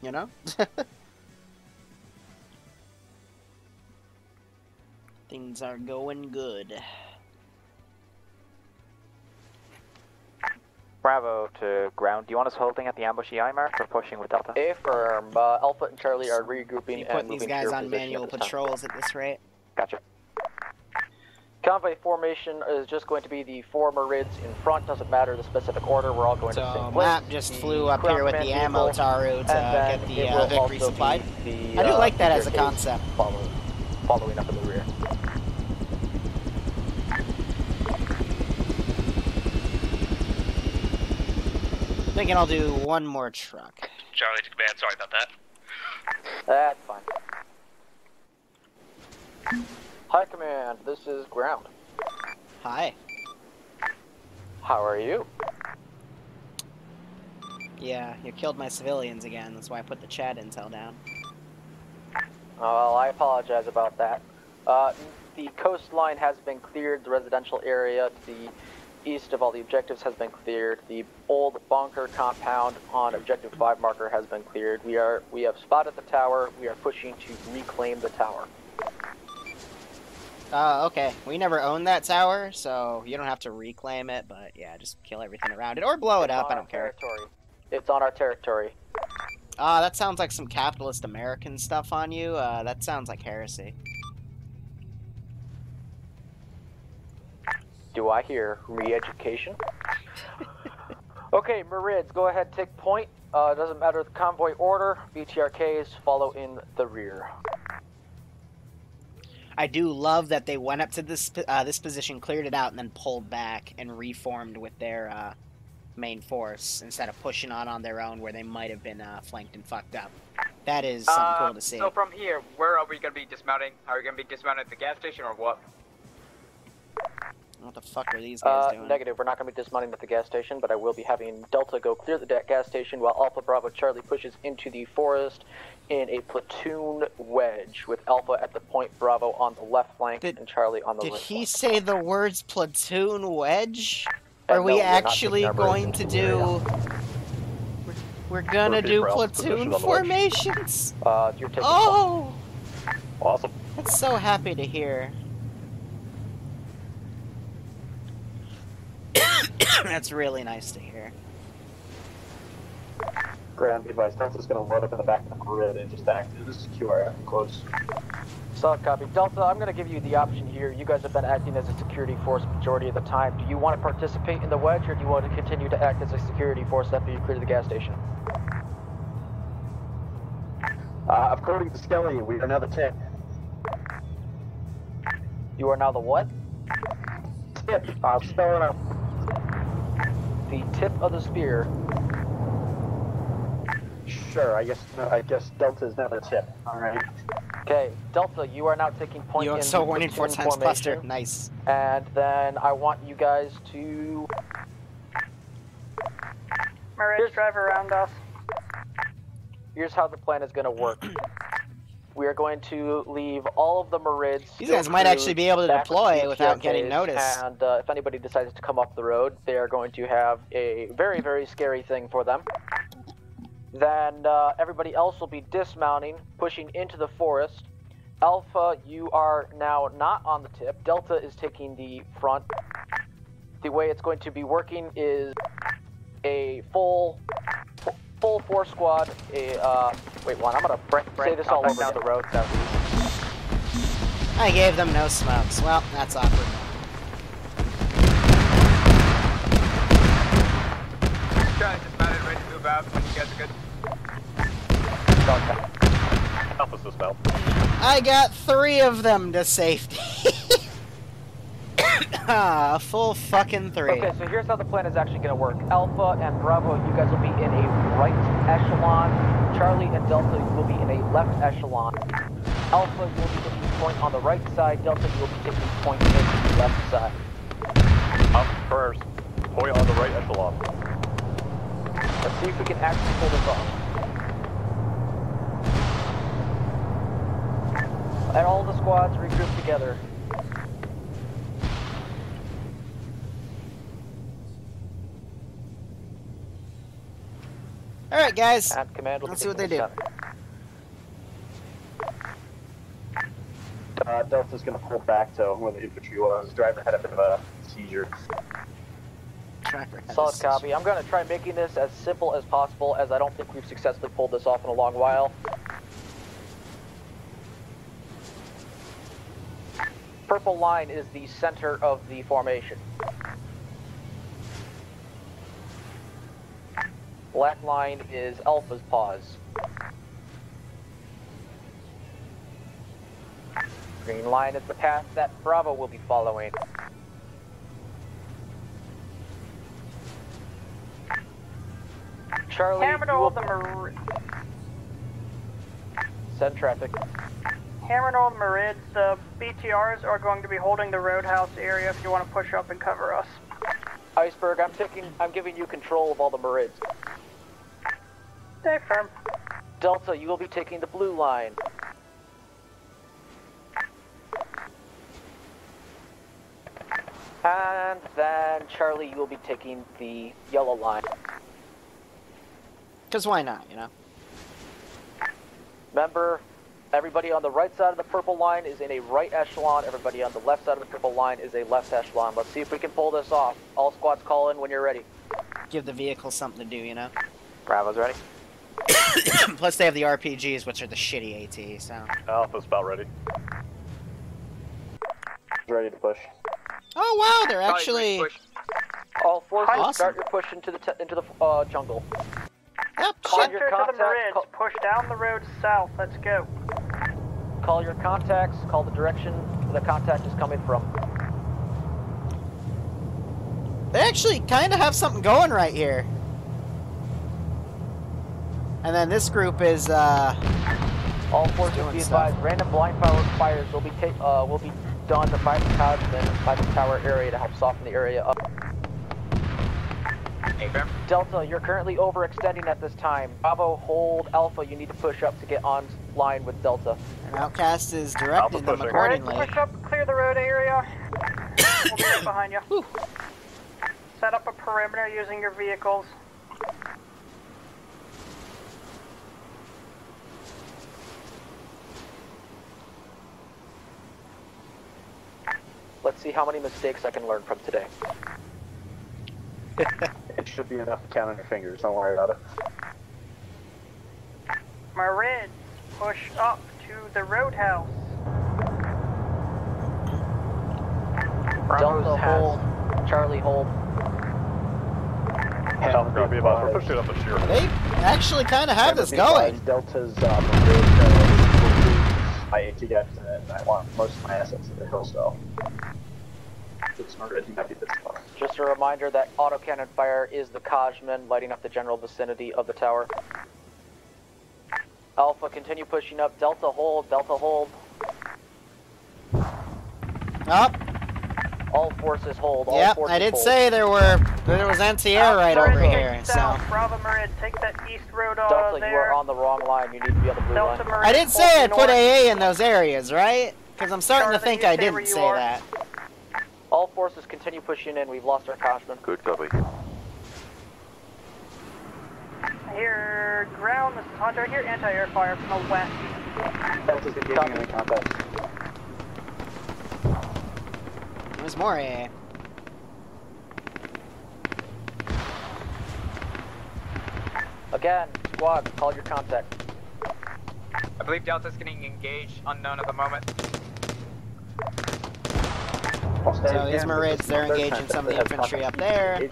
You know. Things are going good. Bravo to ground. Do you want us holding at the ambush EI mark or pushing with Delta? Affirm. Uh, Alpha and Charlie are regrouping You and moving these to guys your on position manual at this time. patrols at this rate. Gotcha. Convoy formation is just going to be the four Marids in front. Doesn't matter the specific order. We're all going to the So same place. map just The flew up ground here with the ammo vehicle, Taru to and get the it uh, victory also supplied. be The, I do uh, like that as a concept. Follow, following up in the rear. Thinking I'll do one more truck. Charlie to command, sorry about that. That's fine. Hi, command. This is ground. Hi. How are you? Yeah, you killed my civilians again. That's why I put the chat intel down. Well, I apologize about that. Uh, the coastline has been cleared. The residential area to the east of all the objectives has been cleared. The old bunker compound on objective five marker has been cleared. We are we have spotted the tower. We are pushing to reclaim the tower. Uh, okay. We never owned that tower, so you don't have to reclaim it, but yeah, just kill everything around it or blow it up. I don't care. Territory. It's on our territory. Ah, that sounds like some capitalist American stuff on you. Uh, that sounds like heresy. Do I hear re-education? okay, Marids, go ahead, take point. Uh, doesn't matter the convoy order. BTRKs follow in the rear. I do love that they went up to this uh, this position, cleared it out, and then pulled back and reformed with their uh, main force instead of pushing on on their own where they might have been uh, flanked and fucked up. That is something Uh, cool to see. So from here, where are we gonna be dismounting? Are we gonna be dismounting at the gas station or what? What the fuck are these guys Uh, doing? negative. We're not going to be dismounting at the gas station, but I will be having Delta go clear the gas station while Alpha Bravo Charlie pushes into the forest in a platoon wedge with Alpha at the point Bravo on the left flank and Charlie on the Did right he say the words platoon wedge? Uh, Are no, we actually going to into area. do? We're gonna Repeat do platoon position on the wedge. formations. Uh, you're taking Oh, Awesome. that's so happy to hear. that's really nice to hear. Grand advice. Delta's going to load up in the back of the grid and just act as a secure area close. Solid copy. Delta, I'm going to give you the option here. You guys have been acting as a security force majority of the time. Do you want to participate in the wedge, or do you want to continue to act as a security force after you clear the gas station? Uh, according to Skelly, we are now the tip. You are now the what? Tip. I'll spell it out. The tip of the spear. Sure. I guess. I guess Delta is now the tip. All right. Okay, Delta, you are now taking point You in are so the warning four platoon times cluster. Nice. And then I want you guys to. Marids, drive around us. Here's how the plan is going to work. We are going to leave all of the Marids. These guys might actually be able to deploy without getting noticed. And uh, if anybody decides to come up the road, they are going to have a very, very scary thing for them. Then uh, everybody else will be dismounting, pushing into the forest. Alpha, you are now not on the tip. Delta is taking the front. The way it's going to be working is a full, full four squad. Uh, wait, one. I'm gonna say this all over down the road southeast. I gave them no smokes. Well, that's awkward. Charlie dismounted, ready to move out when you guys are good. Alpha dismount. I got three of them to safety. ah, a full fucking three. Okay, so here's how the plan is actually going to work. Alpha and Bravo, you guys will be in a right echelon. Charlie and Delta will be in a left echelon. Alpha, you will be taking point on the right side. Delta, you will be taking point in the left side. Up first. Point on the right echelon. Let's see if we can actually pull this off. And all the squads regroup together. All right, guys. And command will Let's see what they do. the center. Uh, Delta's gonna pull back to where the infantry was. Driver had a bit of a seizure. Solid copy. I'm going to try making this as simple as possible as I don't think we've successfully pulled this off in a long while. Purple line is the center of the formation. Black line is Alpha's pause. Green line is the path that Bravo will be following. Charlie, Hammer to the Mar- send traffic. Hammer to all the Marids. The BTRs are going to be holding the roadhouse area if you want to push up and cover us. Iceberg, I'm taking, I'm giving you control of all the Marids. Stay firm. Delta, you will be taking the blue line. And then Charlie, you will be taking the yellow line. Because why not, you know? Remember, everybody on the right side of the purple line is in a right echelon. Everybody on the left side of the purple line is a left echelon. Let's see if we can pull this off. All squads call in when you're ready. Give the vehicle something to do, you know? Bravo's ready. Plus, they have the RPGs, which are the shitty AT, so. Alpha's about ready. Ready to push. Oh, wow, they're actually. All forces, Awesome. start your push into the te- into the uh, jungle. Yep, Call Center your to the contact. Call, Push down the road south. Let's go. Call your contacts. Call the direction the contact is coming from. They actually kind of have something going right here. And then this group is, uh. All forces be advised. Random blind fire fires will be ta- uh, will be done to fire the Kajman by the tower area to help soften the area up. Delta, you're currently overextending at this time. Bravo, hold Alpha. You need to push up to get on line with Delta. And Outcast is directing them pushing. accordingly. Push up, clear the road area. we'll be right behind you. Set up a perimeter using your vehicles. Let's see how many mistakes I can learn from today. It should be enough to count on your fingers. Don't worry about it. Marids, push up to the roadhouse. Delta, hold. Charlie, hold. Alpha gonna about. We're pushing up a sheer. They actually kind of have this going. Delta's uh, Marid, uh, my AT guys, and I want most of my assets in the hill, so. It's Marid, you might be this far. Just a reminder that autocannon fire is the Kajman lighting up the general vicinity of the tower. Alpha, continue pushing up. Delta, hold. Delta, hold. Up. All forces hold. All Yep, forces I did hold. say there were there was anti-air right over take here. So South. Bravo Marid, take that east road uh, Delta, you there. are on the wrong line. You need to be on the blue Delta line. Marid, I did hold say I the put north. AA in those areas, right? Because I'm starting to think I didn't say are. that. All forces continue pushing in. We've lost our Kajman. Good copy. Here, ground, this is Hunter. Here, anti-air fire from the west. Delta's engaging in contact. There's more AA. Again, squad, call your contact. I believe Delta's getting engaged, unknown at the moment. So these Marids, they're engaging some of the infantry up there.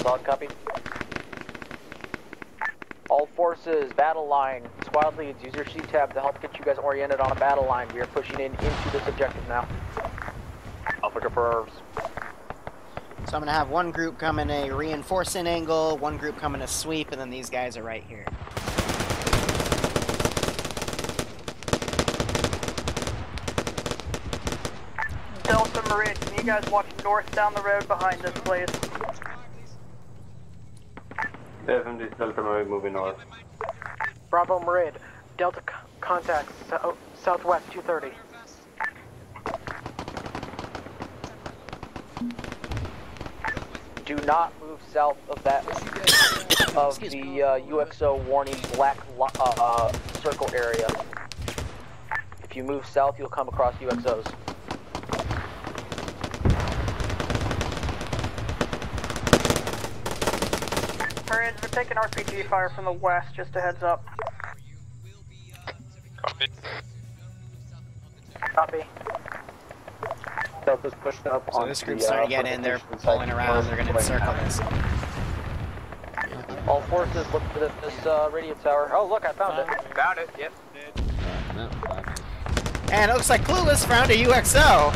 Solid copy. All forces, battle line. squad leads. Use your C-tab to help get you guys oriented on a battle line. We are pushing in into this objective now. Alpha confirms. So I'm gonna have one group come in a reinforcing angle, one group come in a sweep, and then these guys are right here. Delta Marid, can you guys watch north down the road behind us, please? FMD Delta Marid moving north. Bravo Marid, Delta c- contact so- southwest 230. Do not move south of that of the uh, UXO warning black uh, uh, circle area. If you move south, you'll come across UXOs. Marid, we're taking RPG fire from the west, just a heads up. Copy. Copy. Delta's pushed up So on this the, group's starting to uh, get in, they're pulling around, they're gonna right encircle this. All forces, look for this, this uh, radio tower. Oh, look, I found it. Found it, yep. And it looks like Clueless found a UXO!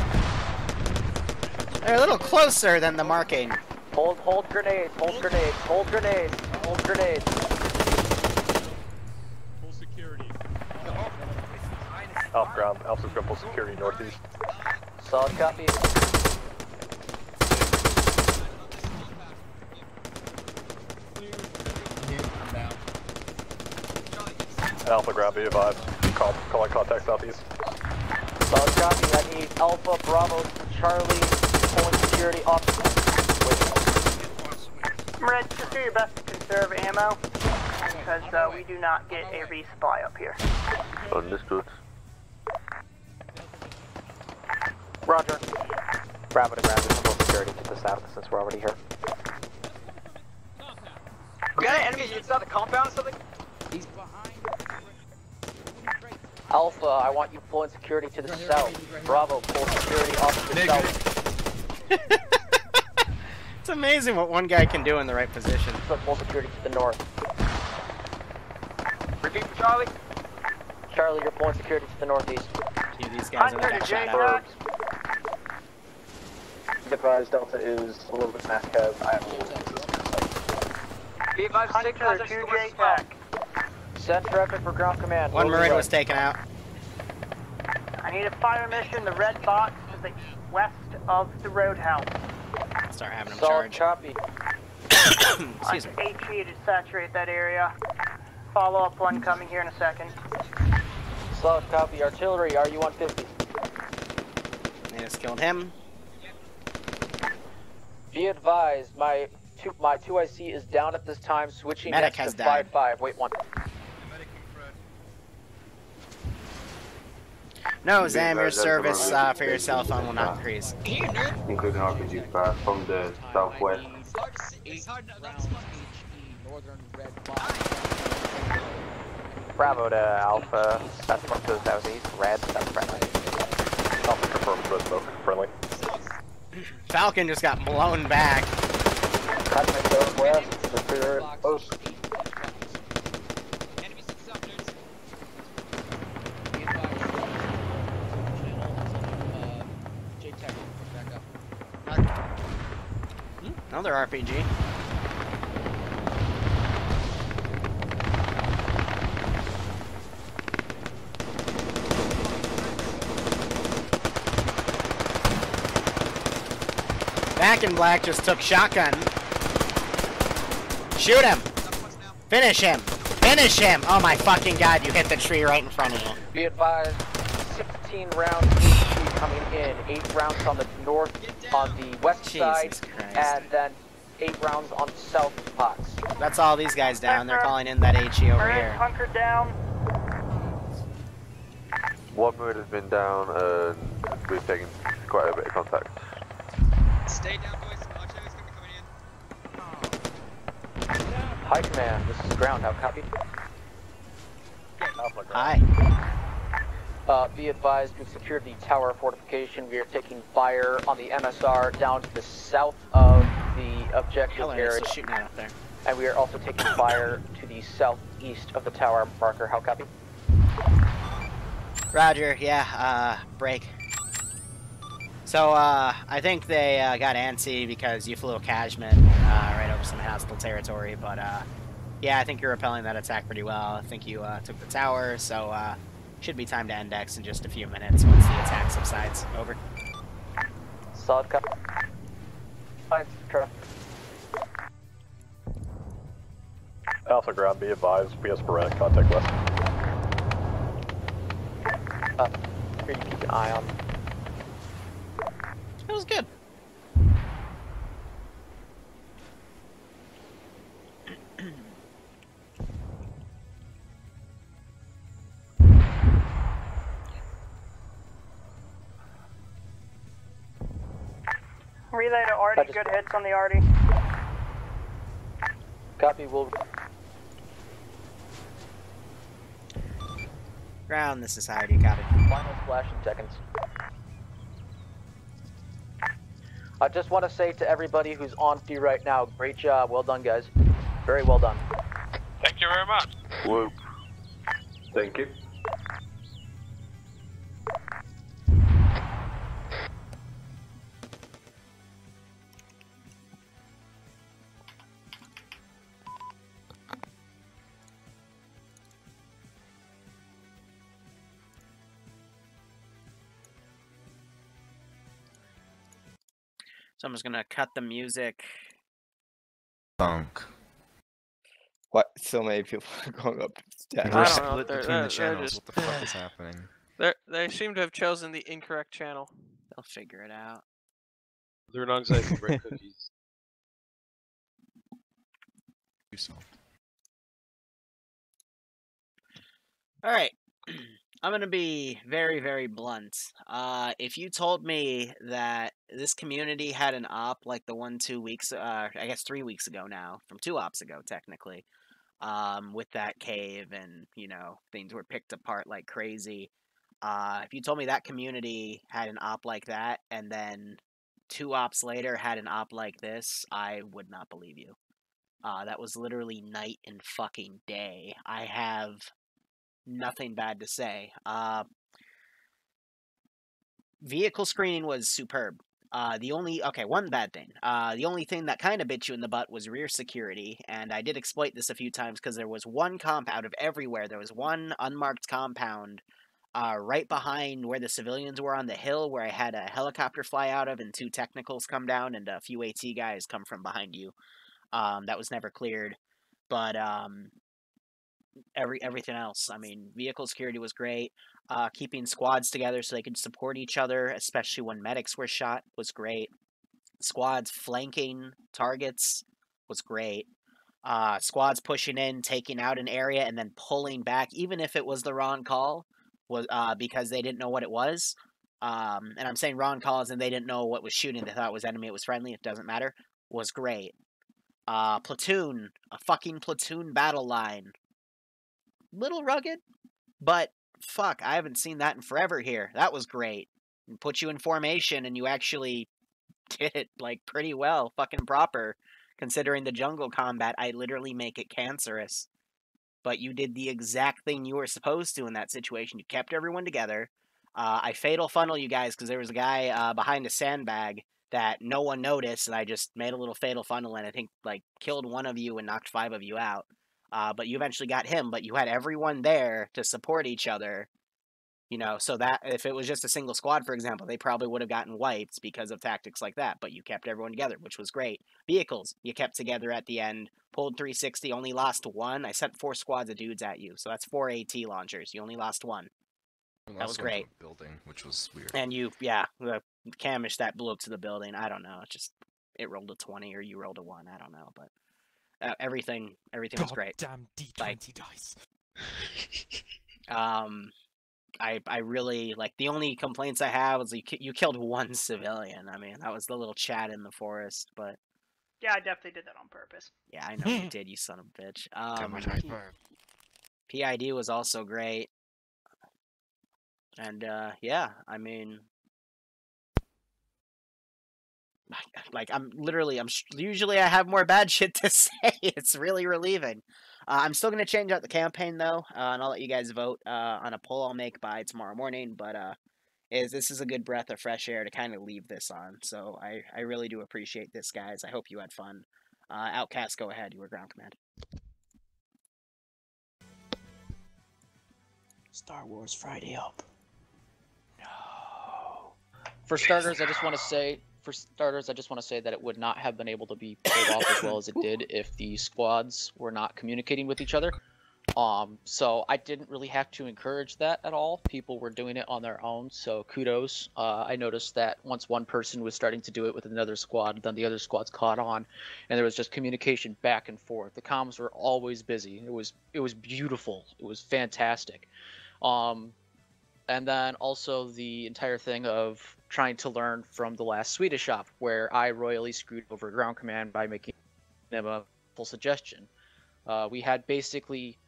They're a little closer than the marking. Hold, hold grenades, hold grenades, hold grenades, hold grenades. Alpha ground. Alpha's got full security northeast. Solid copy. Alpha ground, be advised. Call, calling contact southeast. Solid copy. I need Alpha, Bravo, Charlie, pulling security off. Marid, just do your best to conserve ammo, because uh, we do not get a resupply up here. Understood. Roger. Bravo to ground, there's full security to the south since we're already here. We got an enemy inside the compound or something? He's behind. Alpha, I want you pulling security to the south. Bravo, pull security off to the south. It's amazing what one guy can do in the right position. Put full security to the north. Repeat for Charlie. Charlie, you're pulling security to the northeast. Few of these guys are got shot out. Advised Delta is a little bit mascab. I Be advised, take Hunter, contact to the 2J west as back. Send traffic for ground command. One Moving Marid right. was taken out. I need a fire mission, the red box to the west of the roadhouse. Start having them Solid charge. copy. Excuse me. HE to saturate that area. Follow up one coming here in a second. Solid copy. Artillery, RU-150. They just killed him. Be advised, my two my two IC is down at this time, switching Medic has to died. five five. Wait one. No, Zam, your service uh, for your cell phone will not increase. Including RPG fire from the southwest. Bravo to Alpha, that's from to the southeast, red, that's friendly. Alpha confirms red smoke. Friendly. Falcon just got blown back. Contact southwest, secure post. Another RPG. Back in black just took shotgun. Shoot him! Finish him! Finish him! Oh my fucking god, you hit the tree right in front of you. Be advised, 16 rounds coming in, 8 rounds on the north, on the west Jesus side, Christ. and then 8 rounds on the south box. That's all these guys down. They're calling in that HE over Marid, here. hunker down. One mood has been down and we've taken quite a bit of contact. Stay down, boys. Artillery's gonna be coming in. High command, this is ground, how copy? Hi. Uh, be advised, we've secured the tower fortification. We are taking fire on the MSR down to the south of the objective area. shooting up there. And we are also taking fire to the the southeast of the tower marker. How copy? Roger, yeah, uh, break. So, uh, I think they uh, got antsy because you flew a Kajman uh, right over some hostile territory, but uh, yeah, I think you're repelling that attack pretty well. I think you uh, took the tower, so uh, should be time to index in just a few minutes once the attack subsides. Over. Solid copy. Fine, traffic. Alpha ground, be advised, we have sporadic contact west. Uh, here you keep an eye on. That was good. Relay to Artie. just- Good hits on the Artie. Copy. Will Ground, this is Howdy, got it. final splash in seconds. I just want to say to everybody who's on duty right now, great job. Well done, guys. Very well done. Thank you very much. Whoop. Thank you. So I'm just gonna cut the music. Funk. What? So many people are going up. We're I don't know. split They're, between they're, the they're channels. just, What the fuck is happening? They're, they seem to have chosen the incorrect channel. They'll figure it out. They're not exactly bread cookies. Do so. All right. I'm going to be very, very blunt. Uh, if you told me that this community had an op like the one two weeks, uh, I guess three weeks ago now, from two ops ago, technically, um, with that cave and, you know, things were picked apart like crazy. Uh, if you told me that community had an op like that and then two ops later had an op like this, I would not believe you. Uh, that was literally night and fucking day. I have nothing bad to say. Uh, vehicle screening was superb. Uh, the only okay, one bad thing. Uh, the only thing that kind of bit you in the butt was rear security, and I did exploit this a few times because there was one comp out of everywhere. There was one unmarked compound uh, right behind where the civilians were on the hill, where I had a helicopter fly out of and two technicals come down, and a few AT guys come from behind you. Um, that was never cleared, but um, every everything else. I mean, vehicle security was great. Uh, keeping squads together so they could support each other, especially when medics were shot, was great. Squads flanking targets was great. Uh, squads pushing in, taking out an area, and then pulling back, even if it was the wrong call, was uh, because they didn't know what it was. Um, and I'm saying wrong calls, and they didn't know what was shooting. They thought it was enemy, it was friendly. It doesn't matter. Was great. Uh, platoon, a fucking platoon battle line little rugged, but fuck, I haven't seen that in forever here. That was great. Put you in formation and you actually did it like pretty well, fucking proper. Considering the jungle combat, I literally make it cancerous. But you did the exact thing you were supposed to in that situation. You kept everyone together. Uh, I fatal funnel you guys because there was a guy uh, behind a sandbag that no one noticed, and I just made a little fatal funnel and I think like killed one of you and knocked five of you out. Uh, but you eventually got him, but you had everyone there to support each other. You know, so that if it was just a single squad, for example, they probably would have gotten wiped because of tactics like that. But you kept everyone together, which was great. Vehicles, you kept together at the end. Pulled 360, only lost one. I sent four squads of dudes at you, so that's four AT launchers. You only lost one. We That was great. Building, which was weird. And you, yeah, the Kamysh that blew up to the building. I don't know. It just it rolled a twenty or you rolled a one. I don't know, but uh, everything everything was great. Damn D20 Like- dice. Um, I I really like the only complaints I have was you you killed one civilian. I mean that was the little chat in the forest, but Yeah, I definitely did that on purpose. yeah, I know you did, you son of a bitch. Um. PID was also great, and uh, yeah, I mean, like I'm literally I'm usually I have more bad shit to say. It's really relieving. Uh, I'm still going to change out the campaign though, uh, and I'll let you guys vote uh, on a poll I'll make by tomorrow morning. But uh, is this is a good breath of fresh air to kind of leave this on. So I I really do appreciate this, guys. I hope you had fun. Uh, Outcast, go ahead. You were ground command. Star Wars Friday up. No. For starters, I just want to say, for starters, I just want to say that it would not have been able to be pulled off as well as it did if the squads were not communicating with each other. Um, so I didn't really have to encourage that at all. People were doing it on their own, so kudos. Uh, I noticed that once one person was starting to do it with another squad, then the other squads caught on, and there was just communication back and forth. The comms were always busy. It was it was beautiful. It was fantastic. Um, and then also the entire thing of trying to learn from the last Swedish shop, where I royally screwed over ground command by making them a full suggestion. Uh, we had basically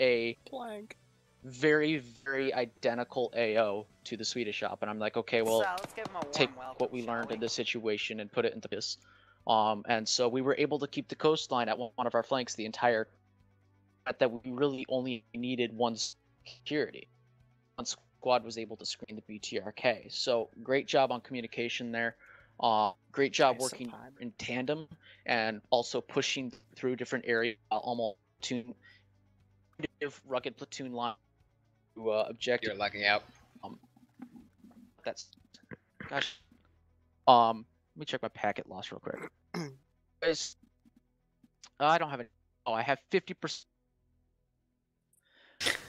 a blank, very very identical AO to the Swedish shop, and I'm like, okay, well, So, let's give him a warm take welcome, what we learned we? in this situation and put it into this. Um, and so we were able to keep the coastline at one one of our flanks the entire. That we really only needed one security. One squad was able to screen the BTRK. So great job on communication there. Uh, great job Nice working in tandem and also pushing through different areas while almost platoon, rugged platoon line to uh, objective. You're lagging out. Um, that's gosh. Um, let me check my packet loss real quick. Guys, I don't have any. Oh, I have fifty percent.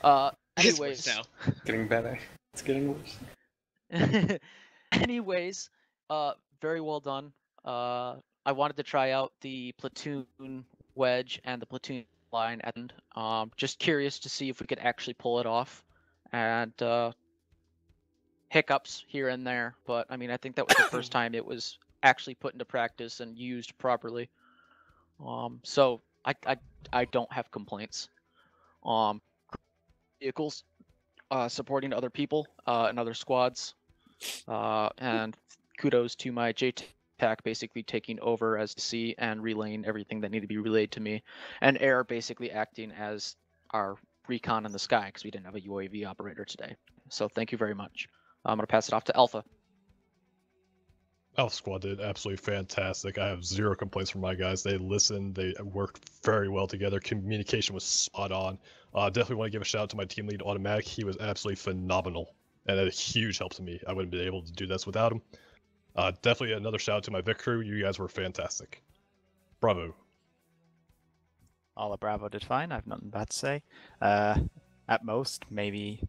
Uh, It's worse anyways, now. Getting better. It's getting worse. anyways, uh, very well done. Uh, I wanted to try out the platoon wedge and the platoon line at the end. Um, just curious to see if we could actually pull it off, and uh, hiccups here and there. But I mean, I think that was the first time it was actually put into practice and used properly. Um, so I, I I don't have complaints. Um, vehicles uh, supporting other people uh, and other squads. Uh, and kudos to my JTAC basically taking over as C and relaying everything that needed to be relayed to me. And Air basically acting as our recon in the sky because we didn't have a UAV operator today. So thank you very much. I'm going to pass it off to Alpha. Alpha Squad did absolutely fantastic. I have zero complaints from my guys. They listened. They worked very well together. Communication was spot on. Uh, definitely want to give a shout out to my team lead, Automatic. He was absolutely phenomenal and a huge help to me. I wouldn't be able to do this without him. Uh, definitely another shout out to my Vic crew. You guys were fantastic. Bravo. All of Bravo did fine. I have nothing bad to say. Uh, at most, maybe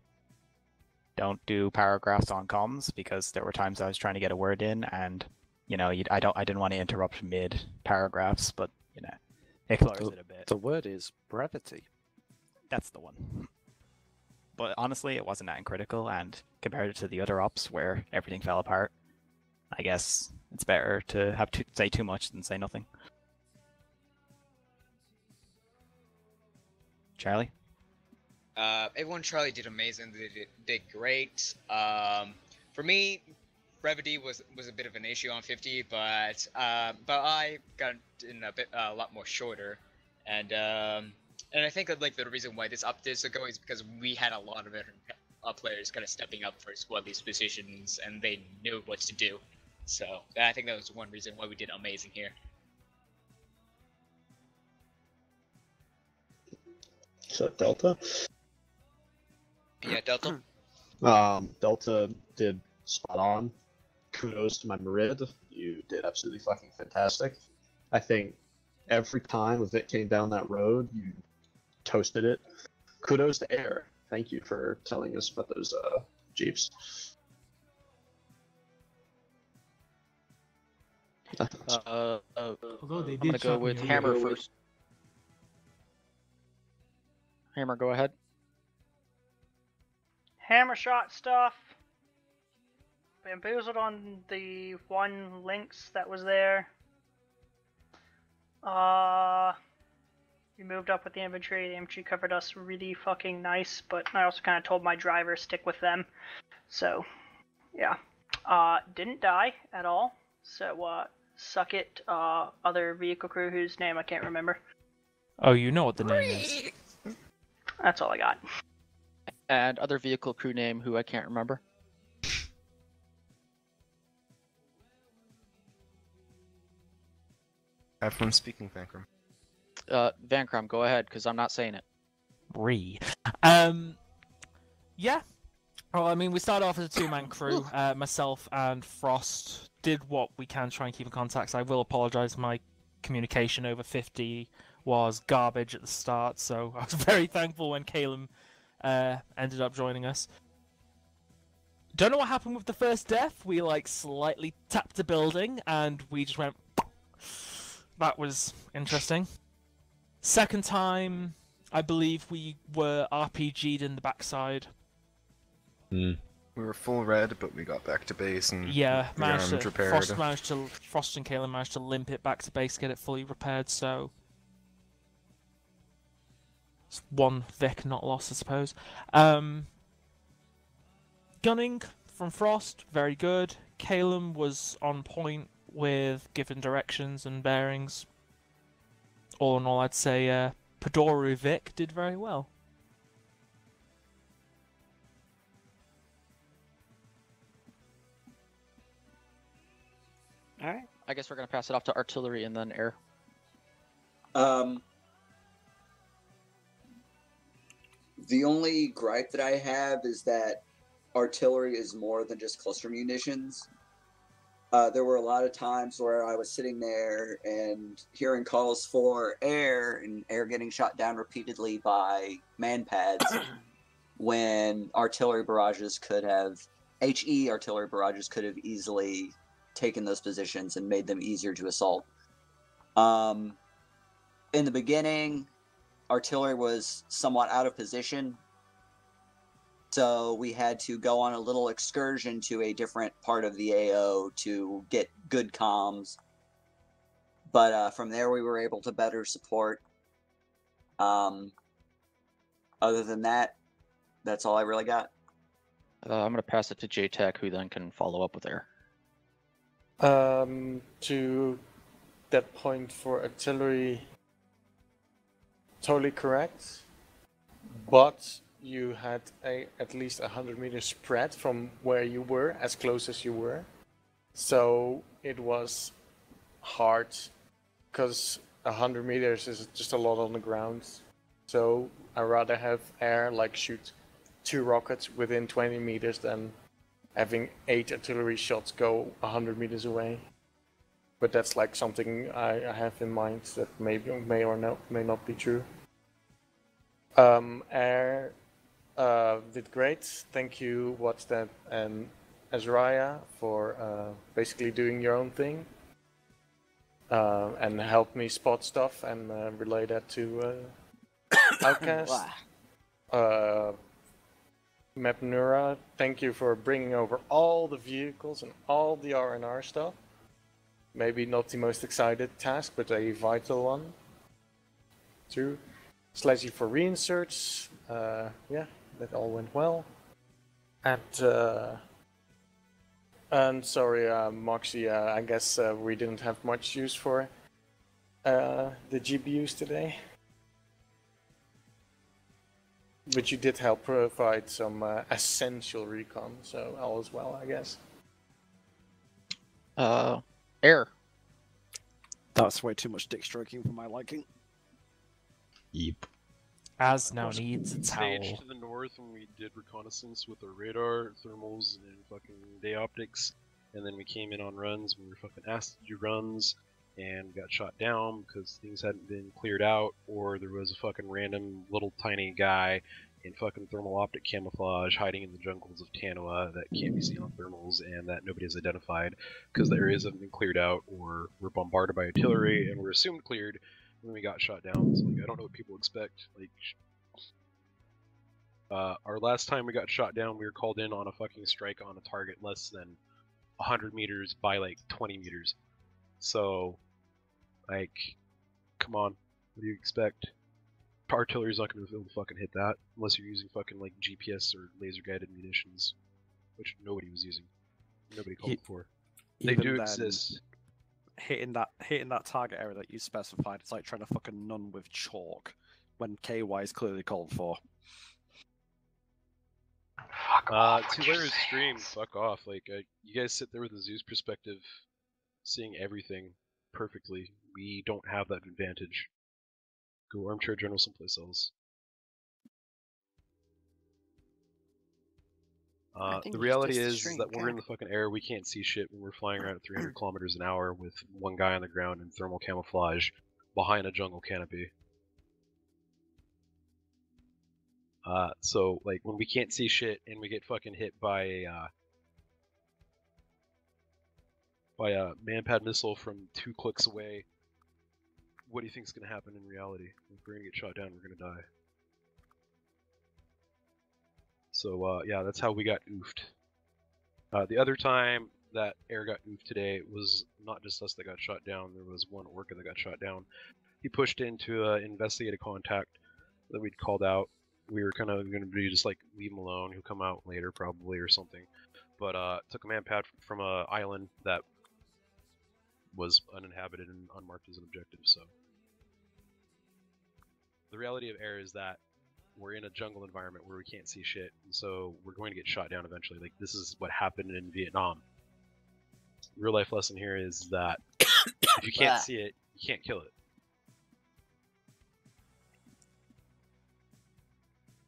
don't do paragraphs on comms because there were times I was trying to get a word in, and you know, you'd, I don't, I didn't want to interrupt mid paragraphs, but you know, it lowers The, it a bit. the word is brevity. That's the one. But honestly, it wasn't that critical, and compared to the other ops where everything fell apart, I guess it's better to have to say too much than say nothing. Charlie. Uh, everyone, Charlie did amazing. They did, did great. Um, for me, brevity was was a bit of an issue on 50, but uh, but I got in a bit uh, a lot more shorter, and um, and I think like the reason why this up is so is because we had a lot of veteran players kind of stepping up for squad lead positions, and they knew what to do. So I think that was one reason why we did amazing here. So Delta. Yeah, Delta. Um, Delta did spot on. Kudos to my Marid. You did absolutely fucking fantastic. I think every time Vic came down that road, you toasted it. Kudos to Air. Thank you for telling us about those uh, jeeps. Uh, uh, Although they I'm gonna go with. Hammer first. Hammer, go ahead. Hammer shot stuff. Bamboozled on the one links that was there. Uh, we moved up with the infantry. The infantry covered us really fucking nice, but I also kind of told my driver stick with them. So, yeah. Uh, didn't die at all. So, uh, suck it. Uh, other vehicle crew whose name I can't remember. Oh, you know what the name is. That's all I got. And other vehicle crew name who I can't remember. Have fun speaking, Vankram. Uh, Vancrom, go ahead, because I'm not saying it. Re. Um, yeah. Well, I mean, we started off as a two-man crew. Uh, myself and Frost did what we can try and keep in contact. I will apologise. My communication over 50 was garbage at the start, so I was very thankful when Caleb uh, ended up joining us. Don't know what happened with the first death. We like slightly tapped a building and we just went. That was interesting. Second time, I believe we were RPG'd in the backside. We were full red, but we got back to base and Yeah, managed to, repaired. Frost managed to Frost and Caleb managed to limp it back to base, get it fully repaired. So it's one Vic not lost, I suppose. Um, gunning from Frost, very good. Caleb was on point with giving directions and bearings. All in all, I'd say uh, Padoru Vic did very well. All right. I guess we're gonna pass it off to artillery and then air. Um, the only gripe that I have is that artillery is more than just cluster munitions. Uh, there were a lot of times where I was sitting there and hearing calls for air and air getting shot down repeatedly by man pads when artillery barrages could have, HE artillery barrages could have easily taken those positions and made them easier to assault. Um, in the beginning, artillery was somewhat out of position. So we had to go on a little excursion to a different part of the AO to get good comms. But uh, from there, we were able to better support. Um, other than that, that's all I really got. Uh, I'm gonna pass it to JTAC, who then can follow up with air. Um, to that point for artillery, totally correct. But you had a at least a hundred meter spread from where you were, as close as you were. So it was hard, because a hundred meters is just a lot on the ground. So I rather have air like shoot two rockets within 20 meters than having eight artillery shots go 100 meters away. But that's like something I, I have in mind that may, may or no, may not be true. Um, Air uh, did great. Thank you, what's that, and Azraya for uh, basically doing your own thing. Uh, and help me spot stuff and uh, relay that to uh, Outcast. uh, Mapnura, thank you for bringing over all the vehicles and all the R&R stuff. Maybe not the most excited task, but a vital one. Two. Slashy for reinserts. Uh, yeah, that all went well. And, uh, and sorry, uh, Moxie, uh, I guess uh, we didn't have much use for uh, the GBUs today. But you did help provide some uh, essential recon, so all is well, I guess. Uh, air. That's way too much dick stroking for my liking. Yep. As now needs its stage howl. to the north when we did reconnaissance with our radar, thermals, and fucking day optics. And then we came in on runs. We were fucking asked to do runs and got shot down because things hadn't been cleared out, or there was a fucking random little tiny guy in fucking thermal optic camouflage hiding in the jungles of Tanoa that can't be seen on thermals and that nobody has identified because the areas haven't been cleared out or were bombarded by artillery and were assumed cleared when we got shot down. So like I don't know what people expect. Like uh, our last time we got shot down, we were called in on a fucking strike on a target less than 100 meters by like 20 meters. So, like, come on, what do you expect? Artillery's not going to be able to fucking hit that unless you're using fucking like GPS or laser guided munitions, which nobody was using. Nobody called Ye- for. They do then, exist. hitting that hitting that target area that you specified. It's like trying to fucking none with chalk when KY is clearly called for. Fuck Uh, two layers stream, fuck off. Like, uh, you guys sit there with a Zeus perspective, seeing everything perfectly. We don't have that advantage. Go armchair general someplace else. Uh, the reality is, is that we're in the fucking air. We can't see shit when we're flying around at 300 kilometers an hour with one guy on the ground in thermal camouflage behind a jungle canopy. Uh, so like when we can't see shit and we get fucking hit by a uh, by a manpad missile from two clicks away, what do you think is gonna happen in reality? If we're gonna get shot down, we're gonna die. So uh, yeah, that's how we got oofed. Uh, the other time that air got oofed today was not just us that got shot down. There was one orca that got shot down. He pushed into uh, investigate a contact that we'd called out. We were kind of going to be just like leave him alone. He'll come out later probably or something. But uh, took a manpad from an island that was uninhabited and unmarked as an objective. So the reality of air is that we're in a jungle environment where we can't see shit, and so we're going to get shot down eventually. Like this is what happened in Vietnam. Real life lesson here is that if you can't see it, you can't kill it.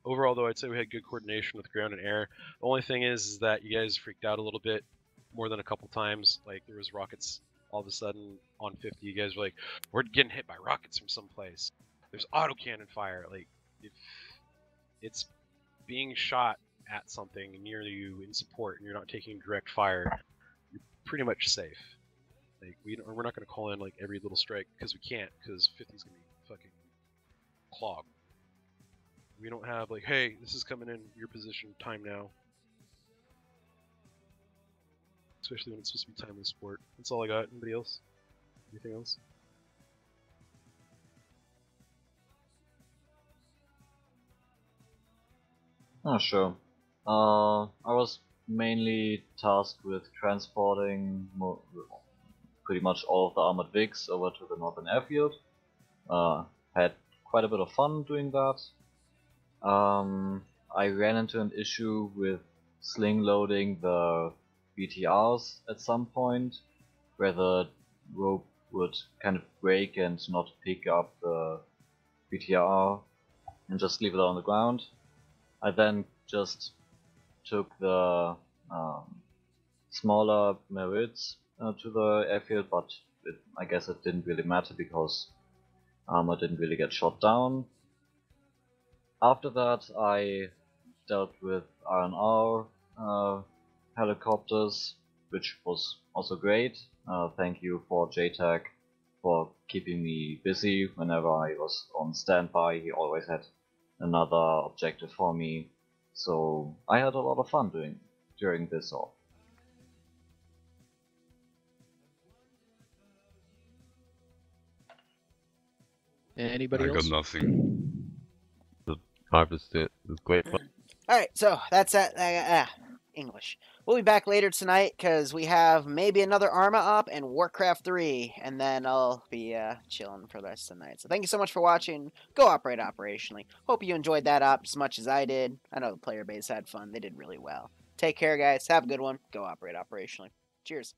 Overall, though, I'd say we had good coordination with ground and air. The only thing is, is that you guys freaked out a little bit more than a couple times. Like there was rockets all of a sudden on 50. You guys were like, "We're getting hit by rockets from someplace." There's autocannon fire. Like if it's being shot at something near you in support and you're not taking direct fire, you're pretty much safe. Like we we're not going to call in like every little strike because we can't because 50's going to be fucking clogged. We don't have like, hey, this is coming in your position, time now. Especially when it's supposed to be timely support. That's all I got. Anybody else? Anything else? Oh, sure. Uh, I was mainly tasked with transporting pretty much all of the armored Vigs over to the northern airfield. Uh, had quite a bit of fun doing that. Um, I ran into an issue with sling loading the BTRs at some point, where the rope would kind of break and not pick up the BTR and just leave it on the ground. I then just took the um, smaller Marids uh, to the airfield, but it, I guess it didn't really matter because armor didn't really get shot down. After that, I dealt with R&R uh, helicopters, which was also great. Uh, thank you for JTAC for keeping me busy whenever I was on standby. He always had another objective for me. So I had a lot of fun doing during this all. Anybody I else? got nothing. Just harvested. It was great fun. All right, so that's that. Uh, ah, English. We'll be back later tonight because we have maybe another Arma op and Warcraft 3, and then I'll be uh, chilling for the rest of the night. So thank you so much for watching. Go operate operationally. Hope you enjoyed that op as much as I did. I know the player base had fun. They did really well. Take care, guys. Have a good one. Go operate operationally. Cheers.